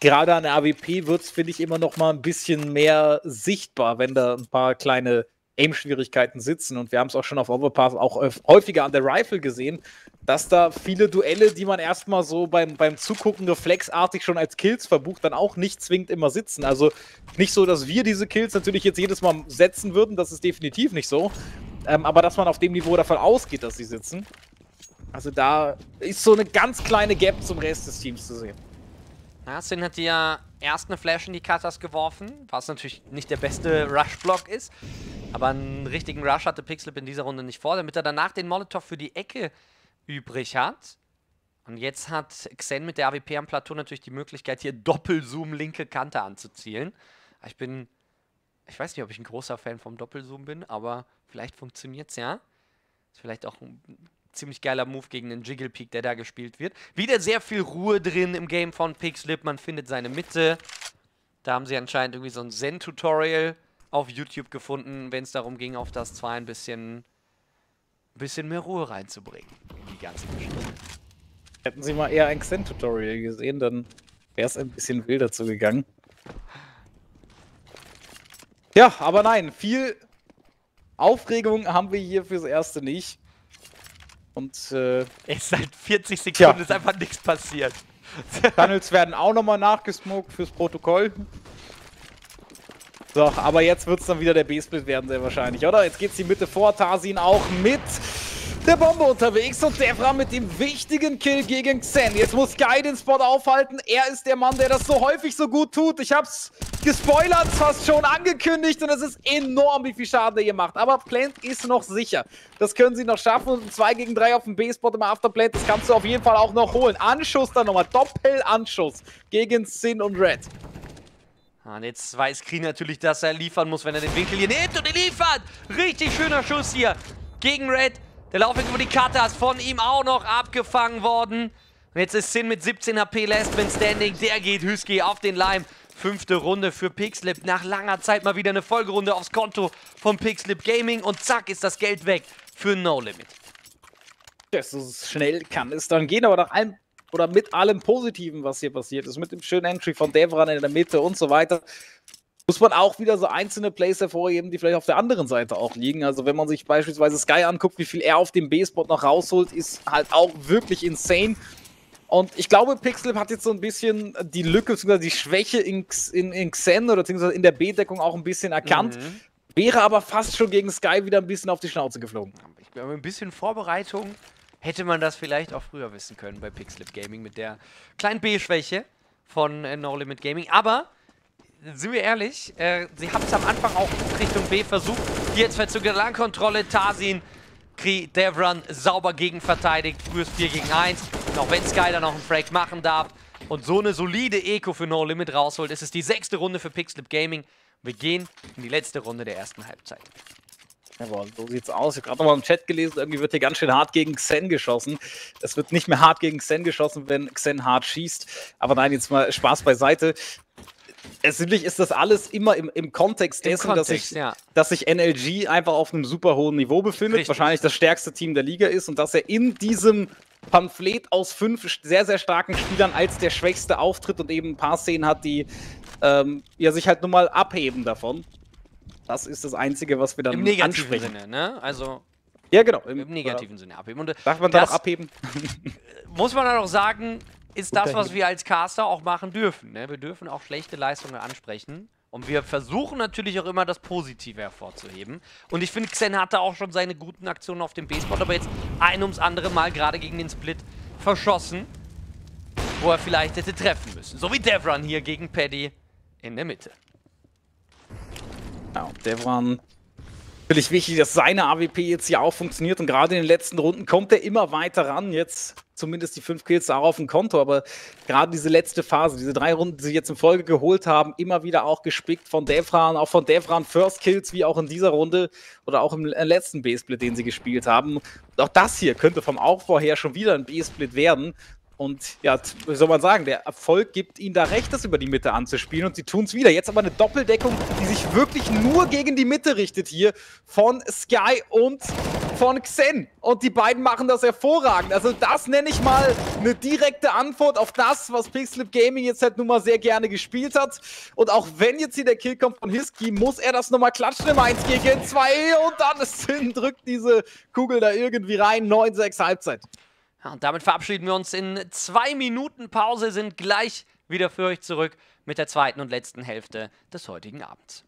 S2: gerade an der AWP wird es, finde ich, immer noch mal ein bisschen mehr sichtbar, wenn da ein paar kleine Aim-Schwierigkeiten sitzen. Und wir haben es auch schon auf Overpass auch häufiger an der Rifle gesehen, dass da viele Duelle, die man erstmal so beim, beim Zugucken reflexartig schon als Kills verbucht, dann auch nicht zwingend immer sitzen. Also nicht so, dass wir diese Kills natürlich jetzt jedes Mal setzen würden, das ist definitiv nicht so. Ähm, aber dass man auf dem Niveau davon ausgeht, dass sie sitzen. Also da ist so eine ganz kleine Gap zum Rest des Teams zu sehen.
S1: Ja, Sin hat ja erst eine Flash in die Katas geworfen, was natürlich nicht der beste Rush-Block ist. Aber einen richtigen Rush hatte Pixlip in dieser Runde nicht vor, damit er danach den Molotov für die Ecke übrig hat. Und jetzt hat Xen mit der AWP am Plateau natürlich die Möglichkeit, hier Doppelzoom linke Kante anzuzielen. Ich bin, ich weiß nicht, ob ich ein großer Fan vom Doppelzoom bin, aber vielleicht funktioniert es ja. Ist vielleicht auch ein ziemlich geiler Move gegen den Jiggle Peak, der da gespielt wird. Wieder sehr viel Ruhe drin im Game von Pixlip. Man findet seine Mitte. Da haben sie anscheinend irgendwie so ein Zen-Tutorial auf YouTube gefunden, wenn es darum ging, auf das 2 ein bisschen, ein bisschen mehr Ruhe reinzubringen in die ganze Geschichte.
S2: Hätten sie mal eher ein Xen-Tutorial gesehen, dann wäre es ein bisschen wilder zugegangen. Ja, aber nein, viel Aufregung haben wir hier fürs Erste nicht. Und äh,
S1: es seit 40 Sekunden ja. ist einfach nichts passiert.
S2: Tunnels werden auch nochmal nachgesmoked fürs Protokoll. So, aber jetzt wird es dann wieder der B-Split werden, sehr wahrscheinlich, oder? Jetzt geht's die Mitte vor, Tarsin auch mit der Bombe unterwegs und Devra mit dem wichtigen Kill gegen Xen. Jetzt muss Guy den Spot aufhalten. Er ist der Mann, der das so häufig so gut tut. Ich hab's gespoilert, fast schon angekündigt und es ist enorm, wie viel Schaden er hier macht. Aber Plant ist noch sicher. Das können sie noch schaffen und ein 2 gegen 3 auf dem B-Spot im Afterplant, das kannst du auf jeden Fall auch noch holen. Anschuss dann nochmal, Doppel-Anschuss gegen Sin und Red.
S1: Ah, und jetzt weiß Kree natürlich, dass er liefern muss, wenn er den Winkel hier nimmt und er liefert. Richtig schöner Schuss hier gegen Red. Der Laufweg über die Karte ist von ihm auch noch abgefangen worden. Und jetzt ist Sin mit 17 HP Last Man Standing. Der geht Hüski auf den Leim. Fünfte Runde für Pixlip. Nach langer Zeit mal wieder eine Folgerunde aufs Konto von Pixlip Gaming. Und zack ist das Geld weg für No Limit.
S2: Ja, so schnell kann es dann gehen, aber nach allem oder mit allem Positiven, was hier passiert ist, mit dem schönen Entry von Devran in der Mitte und so weiter, muss man auch wieder so einzelne Plays hervorheben, die vielleicht auf der anderen Seite auch liegen. Also wenn man sich beispielsweise Sky anguckt, wie viel er auf dem B-Spot noch rausholt, ist halt auch wirklich insane. Und ich glaube, Pixel hat jetzt so ein bisschen die Lücke, bzw. die Schwäche in, in, in Xen oder beziehungsweise in der B-Deckung auch ein bisschen erkannt. Mhm. Wäre aber fast schon gegen Sky wieder ein bisschen auf die Schnauze geflogen.
S1: Ich glaube, ein bisschen Vorbereitung hätte man das vielleicht auch früher wissen können bei Pixlip Gaming mit der kleinen B-Schwäche von äh, No Limit Gaming. Aber sind wir ehrlich, äh, sie haben es am Anfang auch Richtung B versucht. Hier jetzt Verzug der Langkontrolle, Tarsin, Kri, Devran sauber gegenverteidigt. Frühes 4 gegen 1. Und auch wenn Sky da noch einen Frag machen darf und so eine solide Eco für No Limit rausholt, ist es die sechste Runde für Pixlip Gaming. Wir gehen in die letzte Runde der ersten Halbzeit.
S2: Jawohl, so sieht's aus. Ich habe gerade nochmal im Chat gelesen, irgendwie wird hier ganz schön hart gegen Xen geschossen. Es wird nicht mehr hart gegen Xen geschossen, wenn Xen hart schießt. Aber nein, jetzt mal Spaß beiseite. Letztendlich ist das alles immer im, im Kontext dessen, Im Kontext, dass, sich, ja. dass sich NLG einfach auf einem super hohen Niveau befindet, Richtig. wahrscheinlich das stärkste Team der Liga ist und dass er in diesem Pamphlet aus fünf sehr, sehr starken Spielern als der Schwächste auftritt und eben ein paar Szenen hat, die ähm, ja, sich halt nun mal abheben davon. Das ist das Einzige, was wir dann
S1: Im negativen ansprechen. Sinne, ne? Also
S2: ja, genau.
S1: Im, Im negativen Sinne abheben. Und
S2: Darf man da noch abheben?
S1: muss man dann auch sagen, ist das, was wir als Caster auch machen dürfen. Ne? Wir dürfen auch schlechte Leistungen ansprechen. Und wir versuchen natürlich auch immer das Positive hervorzuheben. Und ich finde, Xen hatte auch schon seine guten Aktionen auf dem B-Spot, aber jetzt ein ums andere Mal gerade gegen den Split verschossen, wo er vielleicht hätte treffen müssen. So wie Devran hier gegen Paddy in der Mitte.
S2: Ja, Devran natürlich wichtig, dass seine AWP jetzt hier auch funktioniert und gerade in den letzten Runden kommt er immer weiter ran. Jetzt zumindest die fünf Kills da auf dem Konto, aber gerade diese letzte Phase, diese drei Runden, die sie jetzt in Folge geholt haben, immer wieder auch gespickt von Devran, auch von Devran First Kills, wie auch in dieser Runde oder auch im letzten B-Split, den sie gespielt haben. Und auch das hier könnte vom Aufbau her schon wieder ein B-Split werden. Und ja, wie soll man sagen, der Erfolg gibt ihnen da recht, das über die Mitte anzuspielen und sie tun es wieder. Jetzt aber eine Doppeldeckung, die sich wirklich nur gegen die Mitte richtet hier von Sky und von Xen. Und die beiden machen das hervorragend. Also das nenne ich mal eine direkte Antwort auf das, was Pixlip Gaming jetzt halt nun mal sehr gerne gespielt hat. Und auch wenn jetzt hier der Kill kommt von Hiski, muss er das nochmal klatschen im 1 gegen 2. Und dann ist Sinn, drückt diese Kugel da irgendwie rein. 9-6 Halbzeit.
S1: Ja, und damit verabschieden wir uns in zwei Minuten Pause, sind gleich wieder für euch zurück mit der zweiten und letzten Hälfte des heutigen Abends.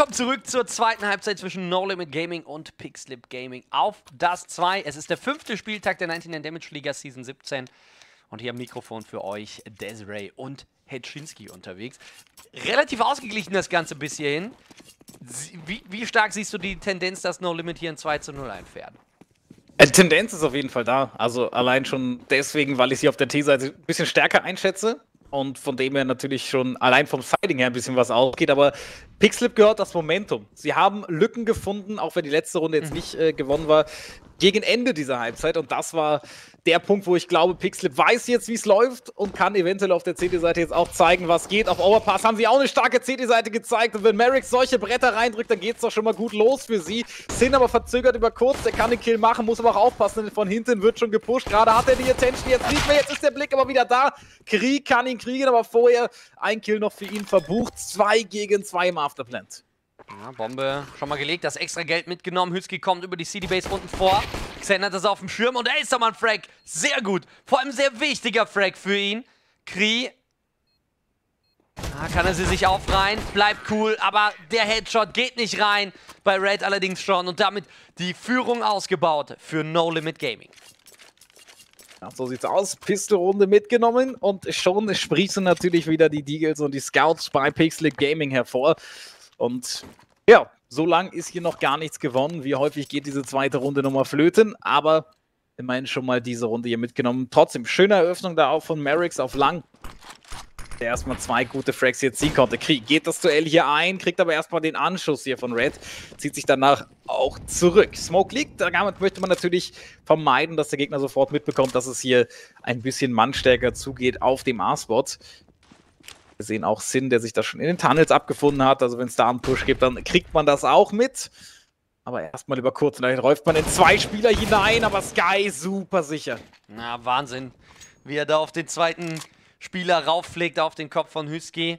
S1: Willkommen zurück zur zweiten Halbzeit zwischen No Limit Gaming und Pixlip Gaming auf das 2. Es ist der fünfte Spieltag der 99 Damage Liga Season 17 und hier am Mikrofon für euch Desiree und Hetschinski unterwegs. Relativ ausgeglichen das Ganze bis hierhin. Wie, wie stark siehst du die Tendenz, dass No Limit hier ein 2 zu 0 einfährt?
S2: Die äh, Tendenz ist auf jeden Fall da. Also allein schon deswegen, weil ich sie auf der T-Seite ein bisschen stärker einschätze und von dem her natürlich schon allein vom Siding her ein bisschen was ausgeht. Aber Pixlip gehört das Momentum. Sie haben Lücken gefunden, auch wenn die letzte Runde jetzt mhm. nicht äh, gewonnen war, gegen Ende dieser Halbzeit. Und das war der Punkt, wo ich glaube, Pixlip weiß jetzt, wie es läuft und kann eventuell auf der CT-Seite jetzt auch zeigen, was geht. Auf Overpass haben sie auch eine starke CT-Seite gezeigt und wenn Merrick solche Bretter reindrückt, dann geht es doch schon mal gut los für sie. Sin aber verzögert über kurz, der kann den Kill machen, muss aber auch aufpassen, denn von hinten wird schon gepusht. Gerade hat er die Attention, jetzt nicht mehr, jetzt ist der Blick aber wieder da. Krieg kann ihn kriegen, aber vorher ein Kill noch für ihn verbucht. Zwei gegen zwei im Afterplant.
S1: Ja, Bombe schon mal gelegt, das extra Geld mitgenommen. Hüski kommt über die CD-Base unten vor. Xen hat das auf dem Schirm und er ist doch mal ein Frag. Sehr gut. Vor allem sehr wichtiger Frag für ihn. Kree. Da kann er sie sich aufreihen. Bleibt cool, aber der Headshot geht nicht rein. Bei Red allerdings schon. Und damit die Führung ausgebaut für No Limit Gaming.
S2: Ja, so sieht's aus. Piste-Runde mitgenommen und schon sprießen natürlich wieder die Deagles und die Scouts bei Pixel Gaming hervor. Und ja, so lang ist hier noch gar nichts gewonnen. Wie häufig geht diese zweite Runde nochmal flöten, aber immerhin schon mal diese Runde hier mitgenommen. Trotzdem, schöne Eröffnung da auch von Merricks auf lang. Der erstmal zwei gute Frags hier ziehen konnte. Krieg, geht das Duell hier ein, kriegt aber erstmal den Anschuss hier von Red, zieht sich danach auch zurück. Smoke liegt, damit möchte man natürlich vermeiden, dass der Gegner sofort mitbekommt, dass es hier ein bisschen mannstärker zugeht auf dem A-Spot. Wir sehen auch Sin, der sich da schon in den Tunnels abgefunden hat. Also wenn es da einen Push gibt, dann kriegt man das auch mit. Aber erstmal über kurz und dann läuft man in zwei Spieler hinein, aber Sky super sicher.
S1: Na, Wahnsinn. Wie er da auf den zweiten Spieler raufflegt, auf den Kopf von Hüski.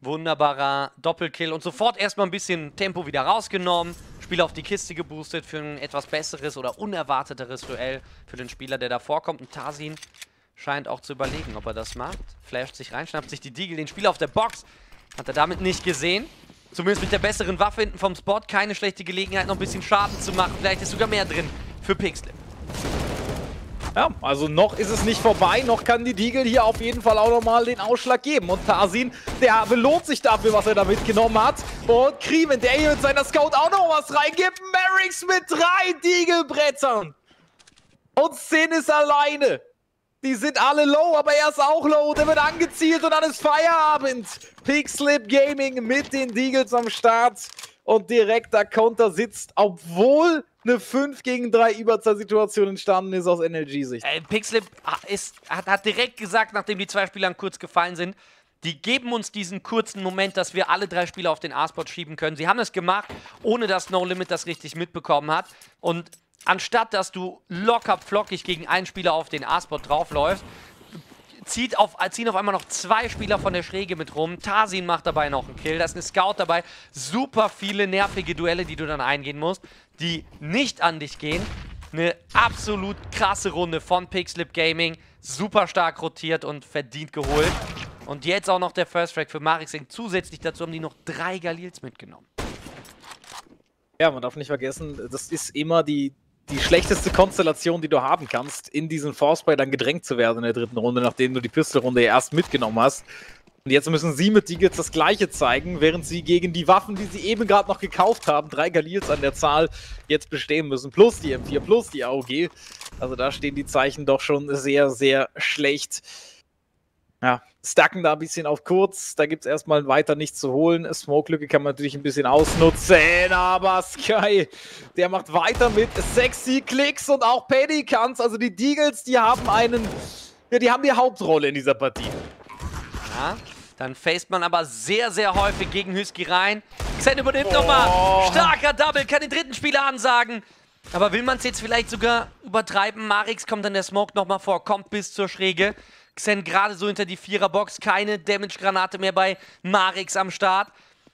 S1: Wunderbarer Doppelkill und sofort erstmal ein bisschen Tempo wieder rausgenommen. Spieler auf die Kiste geboostet für ein etwas besseres oder unerwarteteres Duell für den Spieler, der da vorkommt. Und Tarsin scheint auch zu überlegen, ob er das macht. Flasht sich rein, schnappt sich die Deagle, den Spieler auf der Box. Hat er damit nicht gesehen. Zumindest mit der besseren Waffe hinten vom Spot. Keine schlechte Gelegenheit, noch ein bisschen Schaden zu machen. Vielleicht ist sogar mehr drin für Pixlip.
S2: Ja, also noch ist es nicht vorbei, noch kann die Deagle hier auf jeden Fall auch nochmal den Ausschlag geben. Und Tarsin, der belohnt sich dafür, was er da mitgenommen hat. Und Kriemen, der hier mit seiner Scout auch noch was reingibt. Merricks mit drei Deagle-Brettern. Und Sin ist alleine. Die sind alle low, aber er ist auch low. Der wird angezielt und dann ist Feierabend. Pixlip Gaming mit den Deagles am Start. Und direkter Counter sitzt, obwohl eine 5 gegen 3 Überzahlsituation entstanden ist aus NLG-Sicht.
S1: Äh, Pixlip ist, hat, hat direkt gesagt, nachdem die zwei Spieler kurz gefallen sind, die geben uns diesen kurzen Moment, dass wir alle drei Spieler auf den A-Spot schieben können. Sie haben es gemacht, ohne dass No Limit das richtig mitbekommen hat. Und anstatt dass du locker flockig gegen einen Spieler auf den A-Spot draufläufst, zieht auf, ziehen auf einmal noch zwei Spieler von der Schräge mit rum. Tarsin macht dabei noch einen Kill. Da ist eine Scout dabei. Super viele nervige Duelle, die du dann eingehen musst, die nicht an dich gehen. Eine absolut krasse Runde von Pixlip Gaming. Super stark rotiert und verdient geholt. Und jetzt auch noch der First Track für Marixing. Zusätzlich dazu haben die noch drei Galils mitgenommen.
S2: Ja, man darf nicht vergessen, das ist immer die, die schlechteste Konstellation, die du haben kannst, in diesen Force-Spray dann gedrängt zu werden in der dritten Runde, nachdem du die Pistolrunde erst mitgenommen hast. Und jetzt müssen sie mit Deagles das Gleiche zeigen, während sie gegen die Waffen, die sie eben gerade noch gekauft haben, drei Galils an der Zahl, jetzt bestehen müssen. Plus die M4, plus die AOG. Also da stehen die Zeichen doch schon sehr, sehr schlecht. Ja, stacken da ein bisschen auf kurz. Da gibt es erstmal weiter nichts zu holen. Smoke-Lücke kann man natürlich ein bisschen ausnutzen, aber Sky, der macht weiter mit sexy Klicks und auch kann's. Also die Deagles, die haben einen, ja, die haben die Hauptrolle in dieser Partie.
S1: Ja, dann faced man aber sehr, sehr häufig gegen Hüski rein. Xen übernimmt oh. nochmal. Starker Double, kann den dritten Spieler ansagen. Aber will man es jetzt vielleicht sogar übertreiben? Marix kommt dann der Smoke nochmal vor, kommt bis zur Schräge. Xen gerade so hinter die Viererbox. Keine Damage-Granate mehr bei Marix am Start.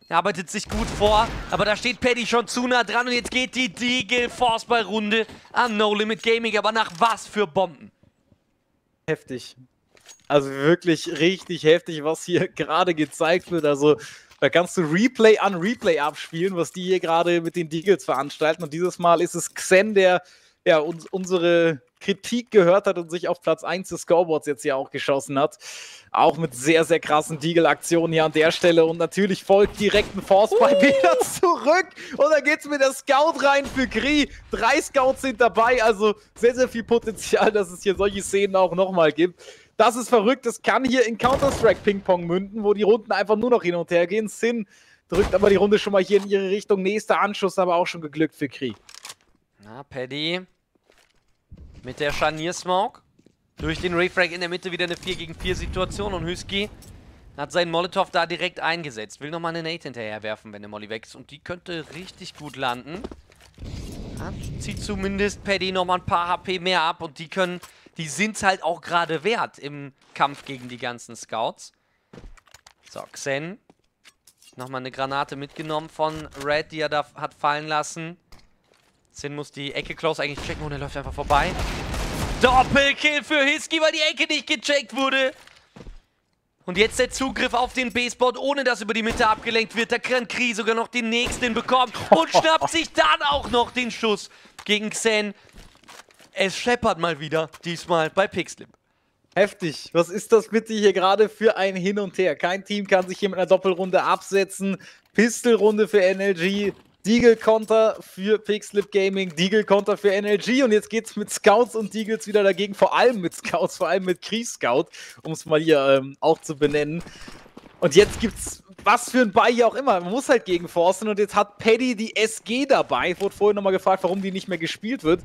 S1: Er arbeitet sich gut vor, aber da steht Paddy schon zu nah dran und jetzt geht die Deagle Force-Ball-Runde an No Limit Gaming. Aber nach was für Bomben?
S2: Heftig. Also wirklich richtig heftig, was hier gerade gezeigt wird. Also Da kannst du Replay an Replay abspielen, was die hier gerade mit den Deagles veranstalten. Und dieses Mal ist es Xen, der ja, uns, unsere Kritik gehört hat und sich auf Platz 1 des Scoreboards jetzt hier auch geschossen hat. Auch mit sehr, sehr krassen Deagle-Aktionen hier an der Stelle. Und natürlich folgt direkt ein Force uh. wieder zurück. Und da geht es mit der Scout rein für Kri. Drei Scouts sind dabei. Also sehr, sehr viel Potenzial, dass es hier solche Szenen auch nochmal gibt. Das ist verrückt. Das kann hier in Counter-Strike Ping-Pong münden, wo die Runden einfach nur noch hin und her gehen. Sin drückt aber die Runde schon mal hier in ihre Richtung. Nächster Anschuss aber auch schon geglückt für Kri.
S1: Na, Paddy mit der Scharnier-Smoke. Durch den Refrag in der Mitte wieder eine 4 gegen 4 Situation und Husky hat seinen Molotov da direkt eingesetzt. Will nochmal eine Nate hinterher werfen, wenn der Molly weg ist. Und die könnte richtig gut landen. Ja, zieht zumindest Paddy nochmal ein paar HP mehr ab und die können, die sind halt auch gerade wert im Kampf gegen die ganzen Scouts. So, Xen. Nochmal eine Granate mitgenommen von Red, die er da hat fallen lassen. Sin muss die Ecke close eigentlich checken und er läuft einfach vorbei. Doppelkill für Hiski, weil die Ecke nicht gecheckt wurde. Und jetzt der Zugriff auf den B-Spot, ohne dass über die Mitte abgelenkt wird. Da kann Kri sogar noch den nächsten bekommen und schnappt sich dann auch noch den Schuss gegen Xen. Es scheppert mal wieder, diesmal bei Pixlip.
S2: Heftig. Was ist das bitte hier gerade für ein Hin und Her? Kein Team kann sich hier mit einer Doppelrunde absetzen. Pistolrunde für NLG. Deagle-Konter für Pixlip Gaming, Deagle-Konter für NLG und jetzt geht's mit Scouts und Deagles wieder dagegen, vor allem mit Scouts, vor allem mit Krieg-Scout, um es mal hier ähm, auch zu benennen. Und jetzt gibt's was für ein Buy hier auch immer. Man muss halt gegen forcen und jetzt hat Paddy die SG dabei. Ich wurde vorhin nochmal gefragt, warum die nicht mehr gespielt wird.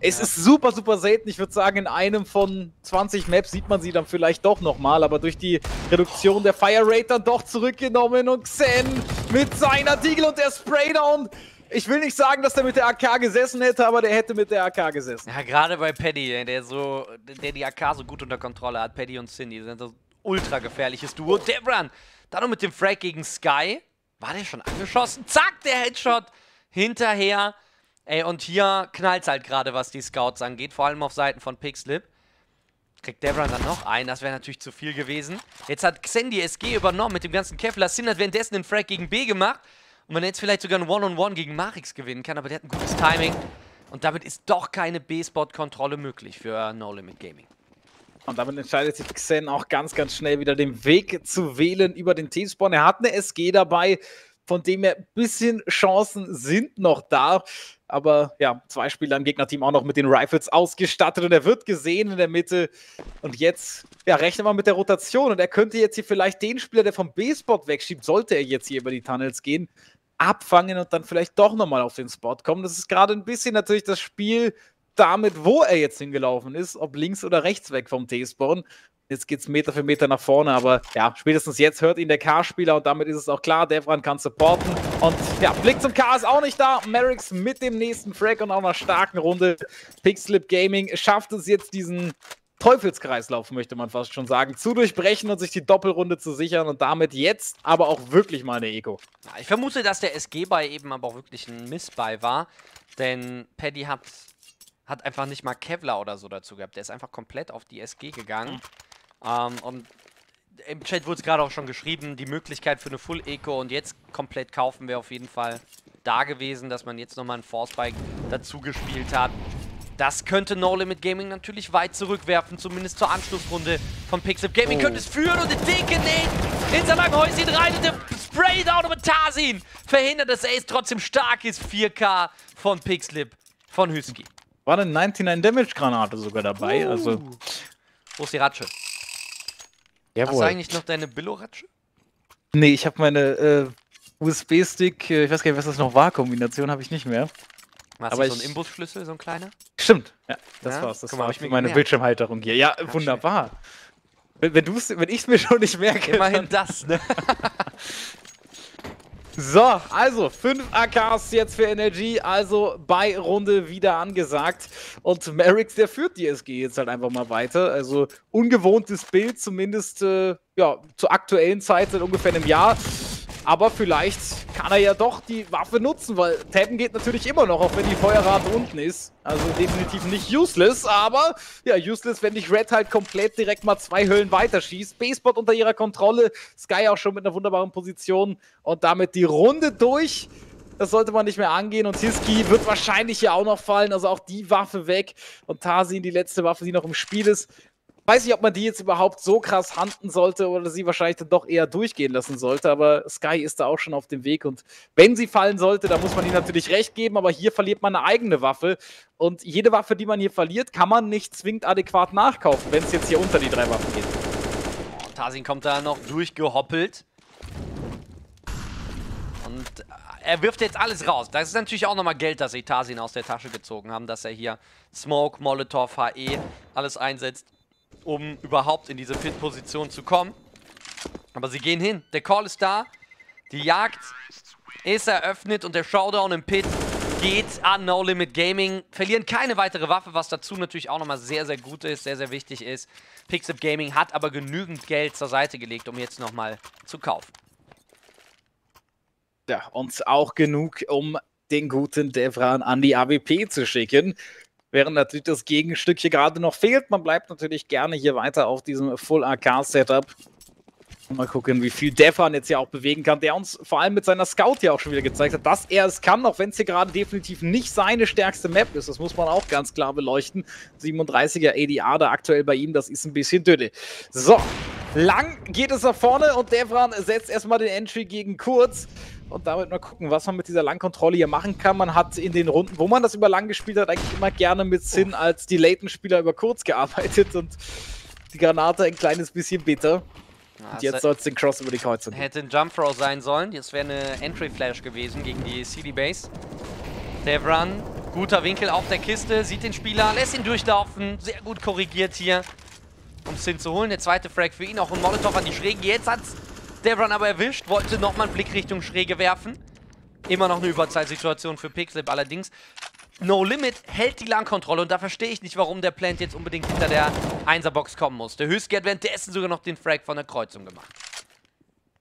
S2: Es ja. ist super, super selten. Ich würde sagen, in einem von 20 Maps sieht man sie dann vielleicht doch nochmal, aber durch die Reduktion der Fire Rate dann doch zurückgenommen und Xen mit seiner Deagle und der Spraydown. Ich will nicht sagen, dass der mit der AK gesessen hätte, aber der hätte mit der AK gesessen.
S1: Ja, gerade bei Paddy, der so, der die AK so gut unter Kontrolle hat. Paddy und Cindy sind so ultra gefährliches Duo. Debran, dann noch mit dem Frag gegen Sky. War der schon angeschossen? Zack, der Headshot hinterher. Ey, und hier knallt halt gerade, was die Scouts angeht, vor allem auf Seiten von Pixlip. Kriegt Devran dann noch einen, das wäre natürlich zu viel gewesen. Jetzt hat Xendi SG übernommen mit dem ganzen Kevlar. Sin hat währenddessen den Frag gegen B gemacht. Und wenn er jetzt vielleicht sogar ein One-on-One -on -One gegen Marix gewinnen kann, aber der hat ein gutes Timing. Und damit ist doch keine B-Spot-Kontrolle möglich für No Limit Gaming.
S2: Und damit entscheidet sich Xen auch ganz, ganz schnell wieder den Weg zu wählen über den T-Spawn. Er hat eine SG dabei, von dem her ein bisschen Chancen sind noch da. Aber ja, zwei Spieler im Gegnerteam auch noch mit den Rifles ausgestattet und er wird gesehen in der Mitte. Und jetzt, ja, rechnen wir mit der Rotation und er könnte jetzt hier vielleicht den Spieler, der vom B-Spot wegschiebt, sollte er jetzt hier über die Tunnels gehen, abfangen und dann vielleicht doch nochmal auf den Spot kommen. Das ist gerade ein bisschen natürlich das Spiel damit, wo er jetzt hingelaufen ist, ob links oder rechts weg vom T-Spawn. Jetzt geht es Meter für Meter nach vorne, aber ja, spätestens jetzt hört ihn der K-Spieler und damit ist es auch klar, Devran kann supporten. Und ja, Blick zum K ist auch nicht da. Merricks mit dem nächsten Frag und auch einer starken Runde. Pixlip Gaming schafft es jetzt, diesen Teufelskreislauf, möchte man fast schon sagen, zu durchbrechen und sich die Doppelrunde zu sichern und damit jetzt aber auch wirklich mal eine Eco.
S1: Ja, ich vermute, dass der SG-Buy eben aber auch wirklich ein Miss-Buy war, denn Paddy hat, hat einfach nicht mal Kevlar oder so dazu gehabt. Der ist einfach komplett auf die SG gegangen. Ähm, und im Chat wurde es gerade auch schon geschrieben, die Möglichkeit für eine Full Eco und jetzt komplett kaufen wäre auf jeden Fall da gewesen, dass man jetzt nochmal einen Force Bike dazu gespielt hat. Das könnte No Limit Gaming natürlich weit zurückwerfen, zumindest zur Anschlussrunde von Pixel Gaming. Oh. Könnte es führen und der dicke Nate in seinem Häuschen rein und der Spraydown über Tarsin verhindert, dass Ace trotzdem stark ist. 4K von Pixlip von Hüski.
S2: War eine 99 Damage Granate sogar dabei, uh. also...
S1: Wo ist die Ratsche? Jawohl. Hast du eigentlich noch deine Billo-Ratsche?
S2: Nee, ich habe meine äh, USB-Stick, äh, ich weiß gar nicht, was das noch war, Kombination habe ich nicht mehr.
S1: War Aber so ein Imbusschlüssel, so ein kleiner?
S2: Stimmt, ja, das ja? war's. Das Guck war ich meine gemerkt. Bildschirmhalterung hier. Ja, Ach, wunderbar. Wenn, wenn, wenn ich es mir schon nicht merke.
S1: Immerhin das, ne?
S2: So, also 5 AKs jetzt für NRG, also bei Runde wieder angesagt. Und Merrick, der führt die SG jetzt halt einfach mal weiter. Also ungewohntes Bild, zumindest äh, ja, zur aktuellen Zeit seit ungefähr einem Jahr. Aber vielleicht kann er ja doch die Waffe nutzen, weil Tabben geht natürlich immer noch, auch wenn die Feuerrate unten ist. Also definitiv nicht useless, aber ja, useless, wenn dich Red halt komplett direkt mal zwei Höllen weiterschießt. Basebot unter ihrer Kontrolle, Sky auch schon mit einer wunderbaren Position und damit die Runde durch. Das sollte man nicht mehr angehen. Und Tiski wird wahrscheinlich ja auch noch fallen. Also auch die Waffe weg. Und Tarsin, die letzte Waffe, die noch im Spiel ist. Weiß nicht, ob man die jetzt überhaupt so krass handen sollte oder sie wahrscheinlich dann doch eher durchgehen lassen sollte. Aber Sky ist da auch schon auf dem Weg. Und wenn sie fallen sollte, dann muss man ihnen natürlich recht geben. Aber hier verliert man eine eigene Waffe. Und jede Waffe, die man hier verliert, kann man nicht zwingend adäquat nachkaufen, wenn es jetzt hier unter die drei Waffen geht.
S1: Oh, kommt da noch durchgehoppelt. Und er wirft jetzt alles raus. Das ist natürlich auch nochmal Geld, das Etasin aus der Tasche gezogen haben, dass er hier Smoke, Molotov, HE alles einsetzt, um überhaupt in diese Pit-Position zu kommen. Aber sie gehen hin. Der Call ist da. Die Jagd ist eröffnet und der Showdown im Pit geht an No Limit Gaming. Verlieren keine weitere Waffe, was dazu natürlich auch nochmal sehr, sehr gut ist, sehr, sehr wichtig ist. Pixip Gaming hat aber genügend Geld zur Seite gelegt, um jetzt nochmal zu kaufen
S2: ja, uns auch genug, um den guten Devran an die AWP zu schicken. Während natürlich das Gegenstück hier gerade noch fehlt. Man bleibt natürlich gerne hier weiter auf diesem Full-AK-Setup. Mal gucken, wie viel Devran jetzt hier auch bewegen kann, der uns vor allem mit seiner Scout hier auch schon wieder gezeigt hat, dass er es kann, auch wenn es hier gerade definitiv nicht seine stärkste Map ist. Das muss man auch ganz klar beleuchten. 37er ADR da aktuell bei ihm, das ist ein bisschen dünne. So, lang geht es nach vorne und Devran setzt erstmal den Entry gegen Kurz und damit mal gucken, was man mit dieser Langkontrolle hier machen kann. Man hat in den Runden, wo man das über lang gespielt hat, eigentlich immer gerne mit Sinn als die Laten-Spieler über kurz gearbeitet und die Granate ein kleines bisschen bitter. Ja, und jetzt soll es den Cross über die Kreuzung
S1: Hätte ein Jump Throw sein sollen. Das wäre eine Entry Flash gewesen gegen die CD Base. Devran, guter Winkel auf der Kiste, sieht den Spieler, lässt ihn durchlaufen. Sehr gut korrigiert hier, um es hinzuholen. Der zweite Frag für ihn, auch ein Molotov an die Schrägen. Jetzt hat's Devron aber erwischt, wollte nochmal einen Blick Richtung Schräge werfen. Immer noch eine Überzeitsituation für Pixlip, allerdings No Limit hält die Langkontrolle und da verstehe ich nicht, warum der Plant jetzt unbedingt hinter der 1er-Box kommen muss. Der Höchstgeld währenddessen sogar noch den Frag von der Kreuzung gemacht.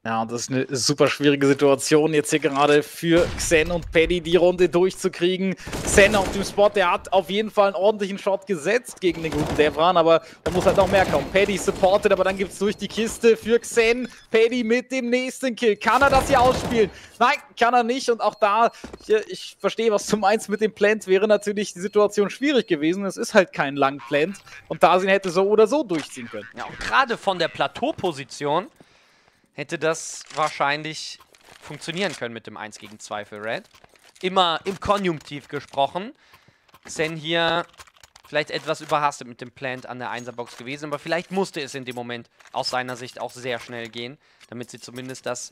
S2: Ja, und das ist eine super schwierige Situation jetzt hier gerade für Xen und Paddy die Runde durchzukriegen. Xen auf dem Spot, der hat auf jeden Fall einen ordentlichen Shot gesetzt gegen den guten Devran, aber da muss halt noch mehr kommen. Paddy supportet, aber dann gibt es durch die Kiste für Xen. Paddy mit dem nächsten Kill. Kann er das hier ausspielen? Nein, kann er nicht. Und auch da, hier, ich verstehe, was du meinst mit dem Plant, wäre natürlich die Situation schwierig gewesen. Es ist halt kein lang Plant. Und Dasin hätte so oder so durchziehen können.
S1: Ja, und gerade von der Plateauposition hätte das wahrscheinlich funktionieren können mit dem 1 gegen 2 für Red. Immer im Konjunktiv gesprochen. Xen hier vielleicht etwas überhastet mit dem Plant an der 1er-Box gewesen, aber vielleicht musste es in dem Moment aus seiner Sicht auch sehr schnell gehen, damit sie zumindest das,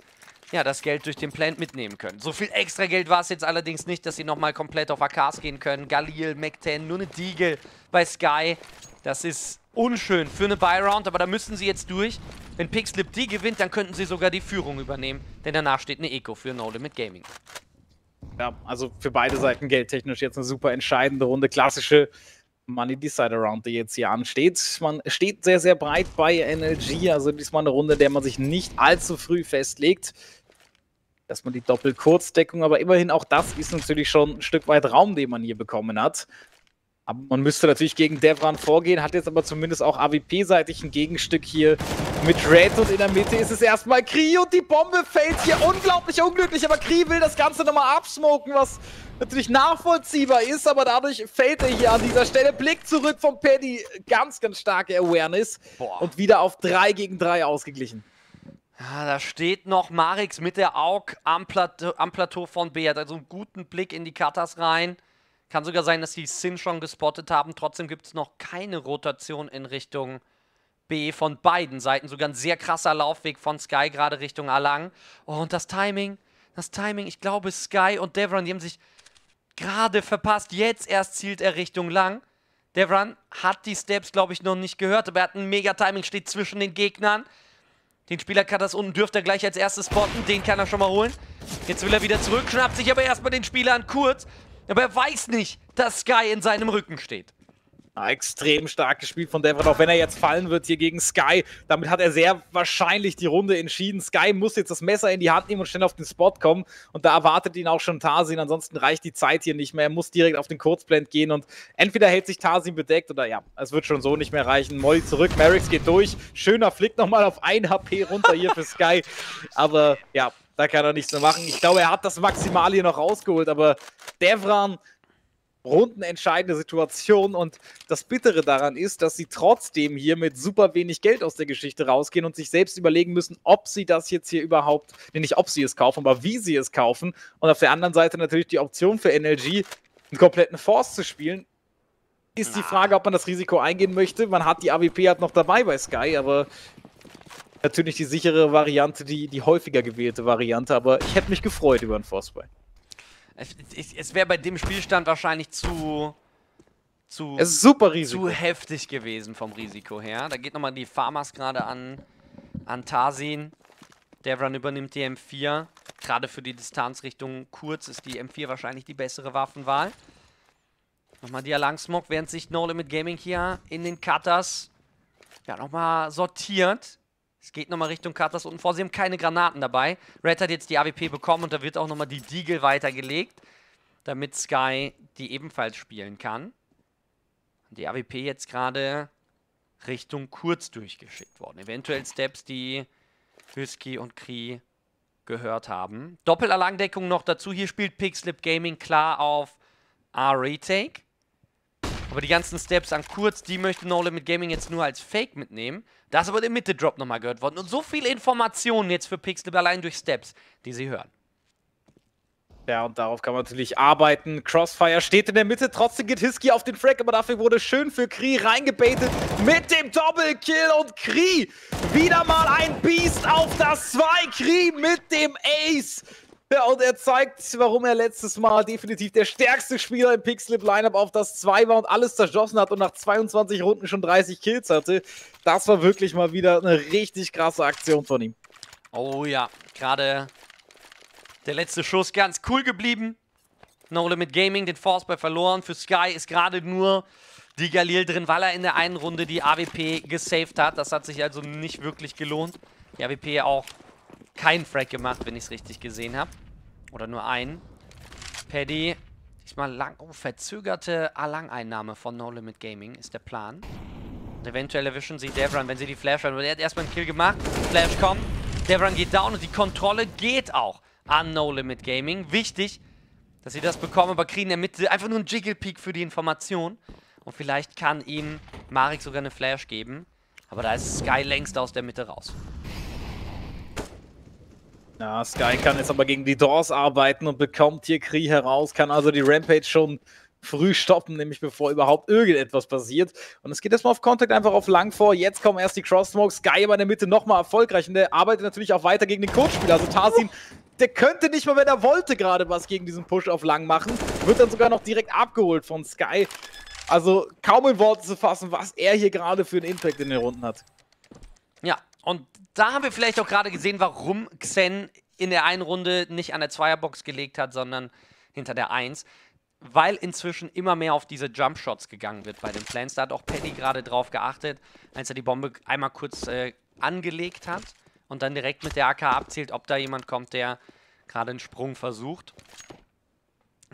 S1: ja, das Geld durch den Plant mitnehmen können. So viel extra Geld war es jetzt allerdings nicht, dass sie nochmal komplett auf AKs gehen können. Galil, Mac-10, nur eine Deagle bei Sky. Das ist unschön für eine Buy-Round, aber da müssen sie jetzt durch. Wenn Pixlip die gewinnt, dann könnten sie sogar die Führung übernehmen, denn danach steht eine Eco für No Limit Gaming.
S2: Ja, also für beide Seiten geldtechnisch jetzt eine super entscheidende Runde. Klassische Money Decider Round, die jetzt hier ansteht. Man steht sehr, sehr breit bei NLG, also diesmal eine Runde, der man sich nicht allzu früh festlegt. Erstmal die Doppel-Kurzdeckung, aber immerhin auch das ist natürlich schon ein Stück weit Raum, den man hier bekommen hat. Aber man müsste natürlich gegen Devran vorgehen, hat jetzt aber zumindest auch AWP-seitig ein Gegenstück hier mit Red und in der Mitte ist es erstmal Kri und die Bombe fällt hier unglaublich unglücklich, aber Kri will das Ganze nochmal absmoken, was natürlich nachvollziehbar ist, aber dadurch fällt er hier an dieser Stelle. Blick zurück von Paddy, ganz, ganz starke Awareness Boah. und wieder auf 3 gegen 3 ausgeglichen.
S1: Ja, da steht noch Marix mit der AUG am Plateau, am Plateau von B, hat also einen guten Blick in die Katas rein. Kann sogar sein, dass sie Sin schon gespottet haben. Trotzdem gibt es noch keine Rotation in Richtung B von beiden Seiten. Sogar ein sehr krasser Laufweg von Sky gerade Richtung Alang. Oh, und das Timing, das Timing, ich glaube Sky und Devron, die haben sich gerade verpasst. Jetzt erst zielt er Richtung Lang. Devron hat die Steps, glaube ich, noch nicht gehört, aber er hat ein Mega-Timing, steht zwischen den Gegnern. Den Spieler kann das unten, dürfte er gleich als erstes spotten. Den kann er schon mal holen. Jetzt will er wieder zurück, schnappt sich aber erstmal den Spieler an Kurz. Aber er weiß nicht, dass Sky in seinem Rücken steht.
S2: Ah, extrem stark gespielt von Devon, auch wenn er jetzt fallen wird hier gegen Sky. Damit hat er sehr wahrscheinlich die Runde entschieden. Sky muss jetzt das Messer in die Hand nehmen und schnell auf den Spot kommen. Und da erwartet ihn auch schon Tarsin. Ansonsten reicht die Zeit hier nicht mehr. Er muss direkt auf den Kurzblend gehen und entweder hält sich Tarsin bedeckt oder ja, es wird schon so nicht mehr reichen. Molly zurück, Merrick geht durch. Schöner Flick nochmal auf 1 HP runter hier für Sky. Aber ja, da kann er nichts mehr machen. Ich glaube, er hat das Maximal hier noch rausgeholt, aber Devran rundenentscheidende Situation und das Bittere daran ist, dass sie trotzdem hier mit super wenig Geld aus der Geschichte rausgehen und sich selbst überlegen müssen, ob sie das jetzt hier überhaupt, nee, nicht ob sie es kaufen, aber wie sie es kaufen und auf der anderen Seite natürlich die Option für NLG, einen kompletten Force zu spielen, ist die Frage, ob man das Risiko eingehen möchte. Man hat die AWP halt noch dabei bei Sky, aber natürlich die sichere Variante, die, die häufiger gewählte Variante, aber ich hätte mich gefreut über einen Force Spy.
S1: Es, es wäre bei dem Spielstand wahrscheinlich zu. Zu,
S2: es ist super Risiko.
S1: zu heftig gewesen vom Risiko her. Da geht nochmal die Farmers gerade an, an Tarsin. Devran übernimmt die M4. Gerade für die Distanz Richtung kurz ist die M4 wahrscheinlich die bessere Waffenwahl. Nochmal die Langsmog, während sich No Limit Gaming hier in den Cutters ja, nochmal sortiert. Es geht nochmal Richtung Katas unten vor. Sie haben keine Granaten dabei. Red hat jetzt die AWP bekommen und da wird auch nochmal die Deagle weitergelegt, damit Sky die ebenfalls spielen kann. Die AWP jetzt gerade Richtung kurz durchgeschickt worden. Eventuell Steps, die Husky und Kree gehört haben. Doppel-Allangdeckung noch dazu. Hier spielt Pixlip Gaming klar auf A-Retake. Aber die ganzen Steps an kurz, die möchte No Limit Gaming jetzt nur als Fake mitnehmen. Da ist aber der Mitte-Drop nochmal gehört worden. Und so viele Informationen jetzt für Pixel allein durch Steps, die sie hören.
S2: Ja, und darauf kann man natürlich arbeiten. Crossfire steht in der Mitte, trotzdem geht Hiski auf den Frag, aber dafür wurde schön für Kree reingebaitet mit dem Doppelkill und Kree wieder mal ein Beast auf das 2. Kree mit dem Ace. Und er zeigt, warum er letztes Mal definitiv der stärkste Spieler im Pixlip-Lineup auf das 2 war und alles zerschossen hat und nach 22 Runden schon 30 Kills hatte. Das war wirklich mal wieder eine richtig krasse Aktion von ihm.
S1: Oh ja, gerade der letzte Schuss ganz cool geblieben. No Limit Gaming, den Force bei verloren. Für Sky ist gerade nur die Galil drin, weil er in der einen Runde die AWP gesaved hat. Das hat sich also nicht wirklich gelohnt. Die AWP auch keinen Frag gemacht, wenn ich es richtig gesehen habe. Oder nur einen. Paddy, diesmal lang, oh, verzögerte A-Lang-Einnahme von No Limit Gaming ist der Plan. Und eventuell erwischen sie Devran, wenn sie die Flash haben. Er hat erstmal einen Kill gemacht. Flash kommt. Devran geht down und die Kontrolle geht auch an No Limit Gaming. Wichtig, dass sie das bekommen, aber kriegen in der Mitte einfach nur einen Jiggle Peak für die Information. Und vielleicht kann ihm Marek sogar eine Flash geben. Aber da ist Sky längst aus der Mitte raus.
S2: Ja, Sky kann jetzt aber gegen die Doors arbeiten und bekommt hier Kree heraus, kann also die Rampage schon früh stoppen, nämlich bevor überhaupt irgendetwas passiert. Und es geht erstmal auf Contact einfach auf lang vor. Jetzt kommen erst die Cross-Smokes. Sky aber in der Mitte nochmal erfolgreich und der arbeitet natürlich auch weiter gegen den Coach-Spieler. Also Tarsin, der könnte nicht mal, wenn er wollte, gerade was gegen diesen Push auf lang machen. Wird dann sogar noch direkt abgeholt von Sky. Also kaum in Worte zu fassen, was er hier gerade für einen Impact in den Runden hat.
S1: Ja, und da haben wir vielleicht auch gerade gesehen, warum Xen in der einen Runde nicht an der Zweierbox gelegt hat, sondern hinter der Eins. Weil inzwischen immer mehr auf diese Jumpshots gegangen wird bei den Plans. Da hat auch Paddy gerade drauf geachtet, als er die Bombe einmal kurz äh, angelegt hat und dann direkt mit der AK abzielt, ob da jemand kommt, der gerade einen Sprung versucht.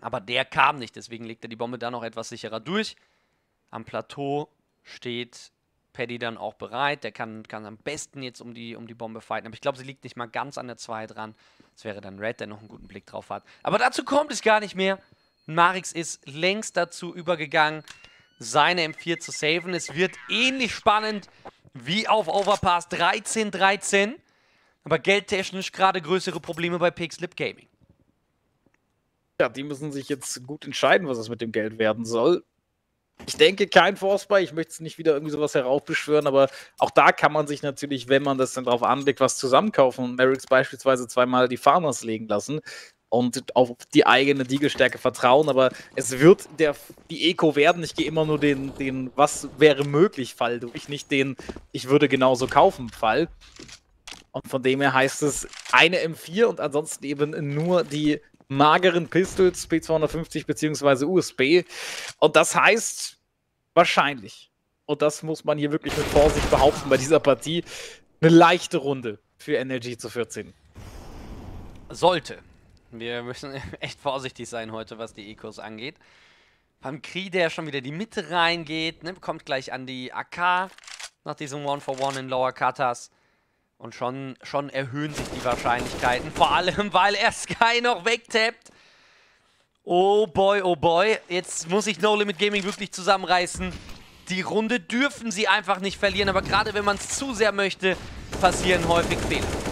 S1: Aber der kam nicht, deswegen legt er die Bombe da noch etwas sicherer durch. Am Plateau steht Paddy dann auch bereit. Der kann, kann am besten jetzt um die, um die Bombe fighten. Aber ich glaube, sie liegt nicht mal ganz an der 2 dran. Das wäre dann Red, der noch einen guten Blick drauf hat. Aber dazu kommt es gar nicht mehr. Marix ist längst dazu übergegangen, seine M4 zu saven. Es wird ähnlich spannend wie auf Overpass 13-13. Aber geldtechnisch gerade größere Probleme bei Pixlip Gaming.
S2: Ja, die müssen sich jetzt gut entscheiden, was es mit dem Geld werden soll. Ich denke kein Force-Buy, ich möchte es nicht wieder irgendwie sowas heraufbeschwören, aber auch da kann man sich natürlich, wenn man das dann drauf anlegt, was zusammenkaufen und Merricks beispielsweise zweimal die Farmers legen lassen und auf die eigene Diegelstärke vertrauen, aber es wird der, die Eco werden. Ich gehe immer nur den, den Was wäre möglich Fall durch, nicht den Ich würde genauso kaufen Fall. Und von dem her heißt es eine M4 und ansonsten eben nur die mageren Pistols P250 bzw. USB. Und das heißt, wahrscheinlich, und das muss man hier wirklich mit Vorsicht behaupten bei dieser Partie, eine leichte Runde für Energy zu 14.
S1: Sollte. Wir müssen echt vorsichtig sein heute, was die Ecos angeht. Beim Kri, der schon wieder die Mitte reingeht, ne, kommt gleich an die AK nach diesem One-for-One -One in Lower Katas. Und schon, schon erhöhen sich die Wahrscheinlichkeiten. Vor allem, weil er Sky noch wegtappt. Oh boy, oh boy. Jetzt muss sich No Limit Gaming wirklich zusammenreißen. Die Runde dürfen sie einfach nicht verlieren. Aber gerade wenn man es zu sehr möchte, passieren häufig Fehler.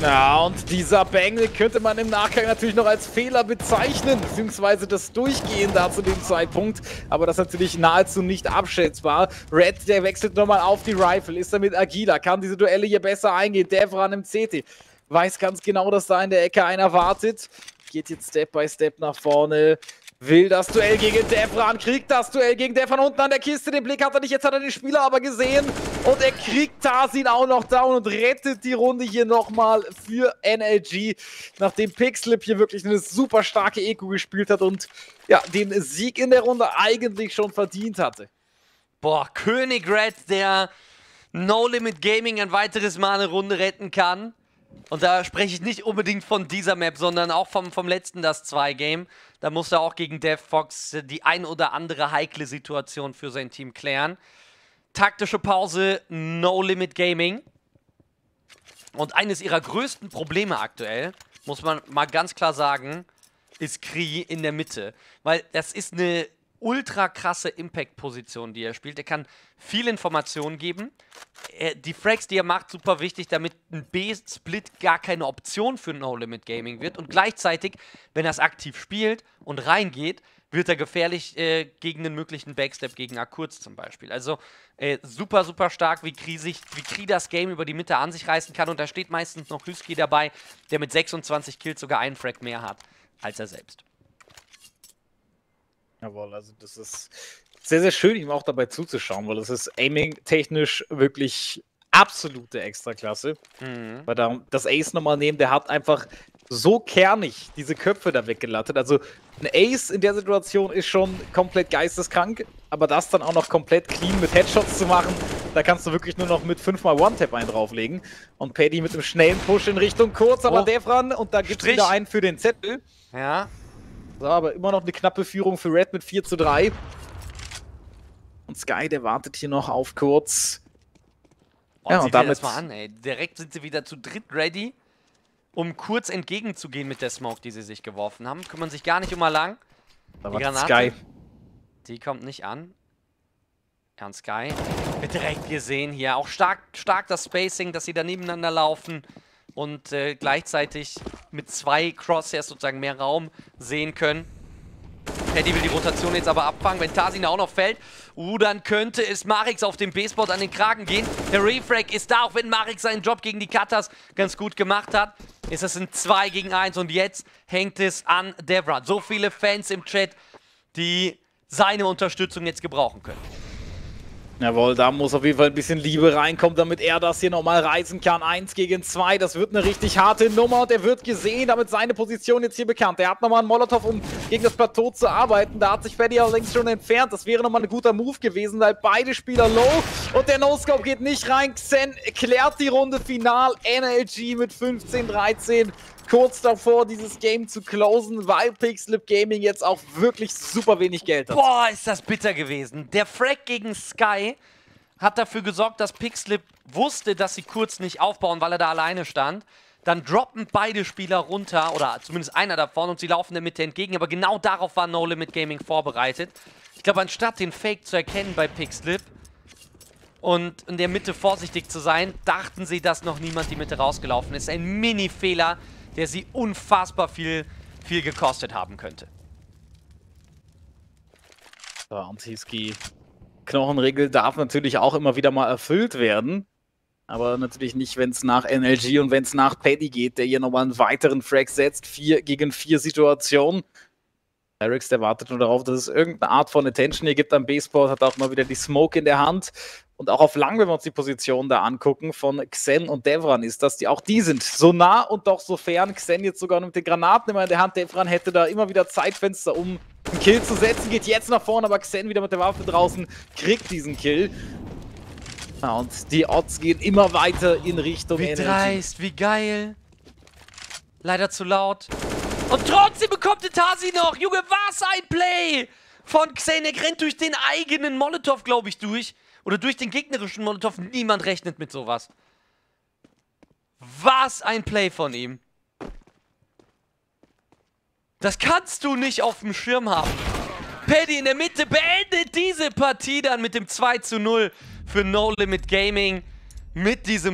S2: Ja, und dieser Bengel könnte man im Nachgang natürlich noch als Fehler bezeichnen, beziehungsweise das Durchgehen da zu dem Zeitpunkt. Aber das ist natürlich nahezu nicht abschätzbar. Red, der wechselt nochmal auf die Rifle, ist damit agiler, kann diese Duelle hier besser eingehen. Devran im CT weiß ganz genau, dass da in der Ecke einer wartet. Geht jetzt Step by Step nach vorne. Will das Duell gegen Devran, kriegt das Duell gegen Devran unten an der Kiste. Den Blick hat er nicht, jetzt hat er den Spieler aber gesehen. Und er kriegt Tarsin auch noch down und rettet die Runde hier nochmal für NLG. Nachdem Pixlip hier wirklich eine super starke Eco gespielt hat und ja, den Sieg in der Runde eigentlich schon verdient hatte.
S1: Boah, König Red, der No Limit Gaming ein weiteres Mal eine Runde retten kann. Und da spreche ich nicht unbedingt von dieser Map, sondern auch vom, vom letzten Das 2 Game. Da musste er auch gegen Dev Fox die ein oder andere heikle Situation für sein Team klären. Taktische Pause, No Limit Gaming. Und eines ihrer größten Probleme aktuell, muss man mal ganz klar sagen, ist Kree in der Mitte. Weil das ist eine ultra krasse Impact-Position, die er spielt. Er kann viel Informationen geben. Er, die Frags, die er macht, super wichtig, damit ein B-Split gar keine Option für No-Limit Gaming wird. Und gleichzeitig, wenn er es aktiv spielt und reingeht, wird er gefährlich äh, gegen einen möglichen Backstep gegen Akurz zum Beispiel. Also äh, super, super stark, wie Kri, sich, wie Kri das Game über die Mitte an sich reißen kann. Und da steht meistens noch Husky dabei, der mit 26 Kills sogar einen Frag mehr hat als er selbst.
S2: Jawohl, also das ist sehr, sehr schön, ihm auch dabei zuzuschauen, weil das ist aiming-technisch wirklich absolute Extraklasse. Mhm. Weil da das Ace nochmal nehmen, der hat einfach so kernig diese Köpfe da weggelattet. Also ein Ace in der Situation ist schon komplett geisteskrank, aber das dann auch noch komplett clean mit Headshots zu machen, da kannst du wirklich nur noch mit 5x One-Tap einen drauflegen. Und Paddy mit einem schnellen Push in Richtung kurz, aber oh. Devran und da gibt es wieder einen für den Zettel.
S1: Ja.
S2: So, aber immer noch eine knappe Führung für Red mit 4 zu 3. Und Sky, der wartet hier noch auf kurz.
S1: Oh, ja, und damit... das mal an, ey. Direkt sind sie wieder zu dritt ready, um kurz entgegenzugehen mit der Smoke, die sie sich geworfen haben. Kümmern sich gar nicht immer lang.
S2: Da die Granate, Sky.
S1: die kommt nicht an. Ja, und Sky wird direkt gesehen hier. Auch stark, stark das Spacing, dass sie da nebeneinander laufen und äh, gleichzeitig mit zwei Crosshairs sozusagen mehr Raum sehen können. Paddy will die Rotation jetzt aber abfangen. Wenn Tasin auch noch fällt, uh, dann könnte es Marix auf dem B-Spot an den Kragen gehen. Der Refrag ist da, auch wenn Marix seinen Job gegen die Katas ganz gut gemacht hat. Ist es ein 2 gegen 1 und jetzt hängt es an Devra. So viele Fans im Chat, die seine Unterstützung jetzt gebrauchen können.
S2: Jawohl, da muss auf jeden Fall ein bisschen Liebe reinkommen, damit er das hier nochmal reißen kann. Eins gegen zwei, das wird eine richtig harte Nummer und er wird gesehen, damit seine Position jetzt hier bekannt. Er hat nochmal einen Molotow, um gegen das Plateau zu arbeiten. Da hat sich Freddy allerdings schon entfernt. Das wäre nochmal ein guter Move gewesen, weil beide Spieler low und der No-Scope geht nicht rein. Xen klärt die Runde final. NLG mit 15-13 kurz davor, dieses Game zu closen, weil Pixlip Gaming jetzt auch wirklich super wenig Geld hat.
S1: Boah, ist das bitter gewesen. Der Frag gegen Sky hat dafür gesorgt, dass Pixlip wusste, dass sie kurz nicht aufbauen, weil er da alleine stand. Dann droppen beide Spieler runter, oder zumindest einer davon, und sie laufen der Mitte entgegen. Aber genau darauf war No Limit Gaming vorbereitet. Ich glaube, anstatt den Fake zu erkennen bei Pixlip und in der Mitte vorsichtig zu sein, dachten sie, dass noch niemand die Mitte rausgelaufen ist. Ein Mini-Fehler, der sie unfassbar viel, viel gekostet haben könnte.
S2: So, und Hiski Knochenregel darf natürlich auch immer wieder mal erfüllt werden. Aber natürlich nicht, wenn es nach NLG und wenn es nach Paddy geht, der hier nochmal einen weiteren Frag setzt. Vier gegen vier Situationen. Erics, der wartet nur darauf, dass es irgendeine Art von Attention hier gibt am B-Sport, hat auch mal wieder die Smoke in der Hand und auch auf lang, wenn wir uns die Position da angucken, von Xen und Devran ist das, die auch die sind so nah und doch so fern. Xen jetzt sogar mit den Granaten immer in der Hand. Devran hätte da immer wieder Zeitfenster, um einen Kill zu setzen. Geht jetzt nach vorne, aber Xen wieder mit der Waffe draußen, kriegt diesen Kill. Ja, und die Odds gehen immer weiter in Richtung
S1: Wie
S2: Energy.
S1: dreist, wie geil. Leider zu laut. Und trotzdem bekommt Itasi noch. Junge, was ein Play von Xenek. Rennt durch den eigenen Molotow, glaube ich, durch. Oder durch den gegnerischen Molotow. Niemand rechnet mit sowas. Was ein Play von ihm. Das kannst du nicht auf dem Schirm haben. Paddy in der Mitte beendet diese Partie dann mit dem 2 zu 0 für No Limit Gaming. Mit diesem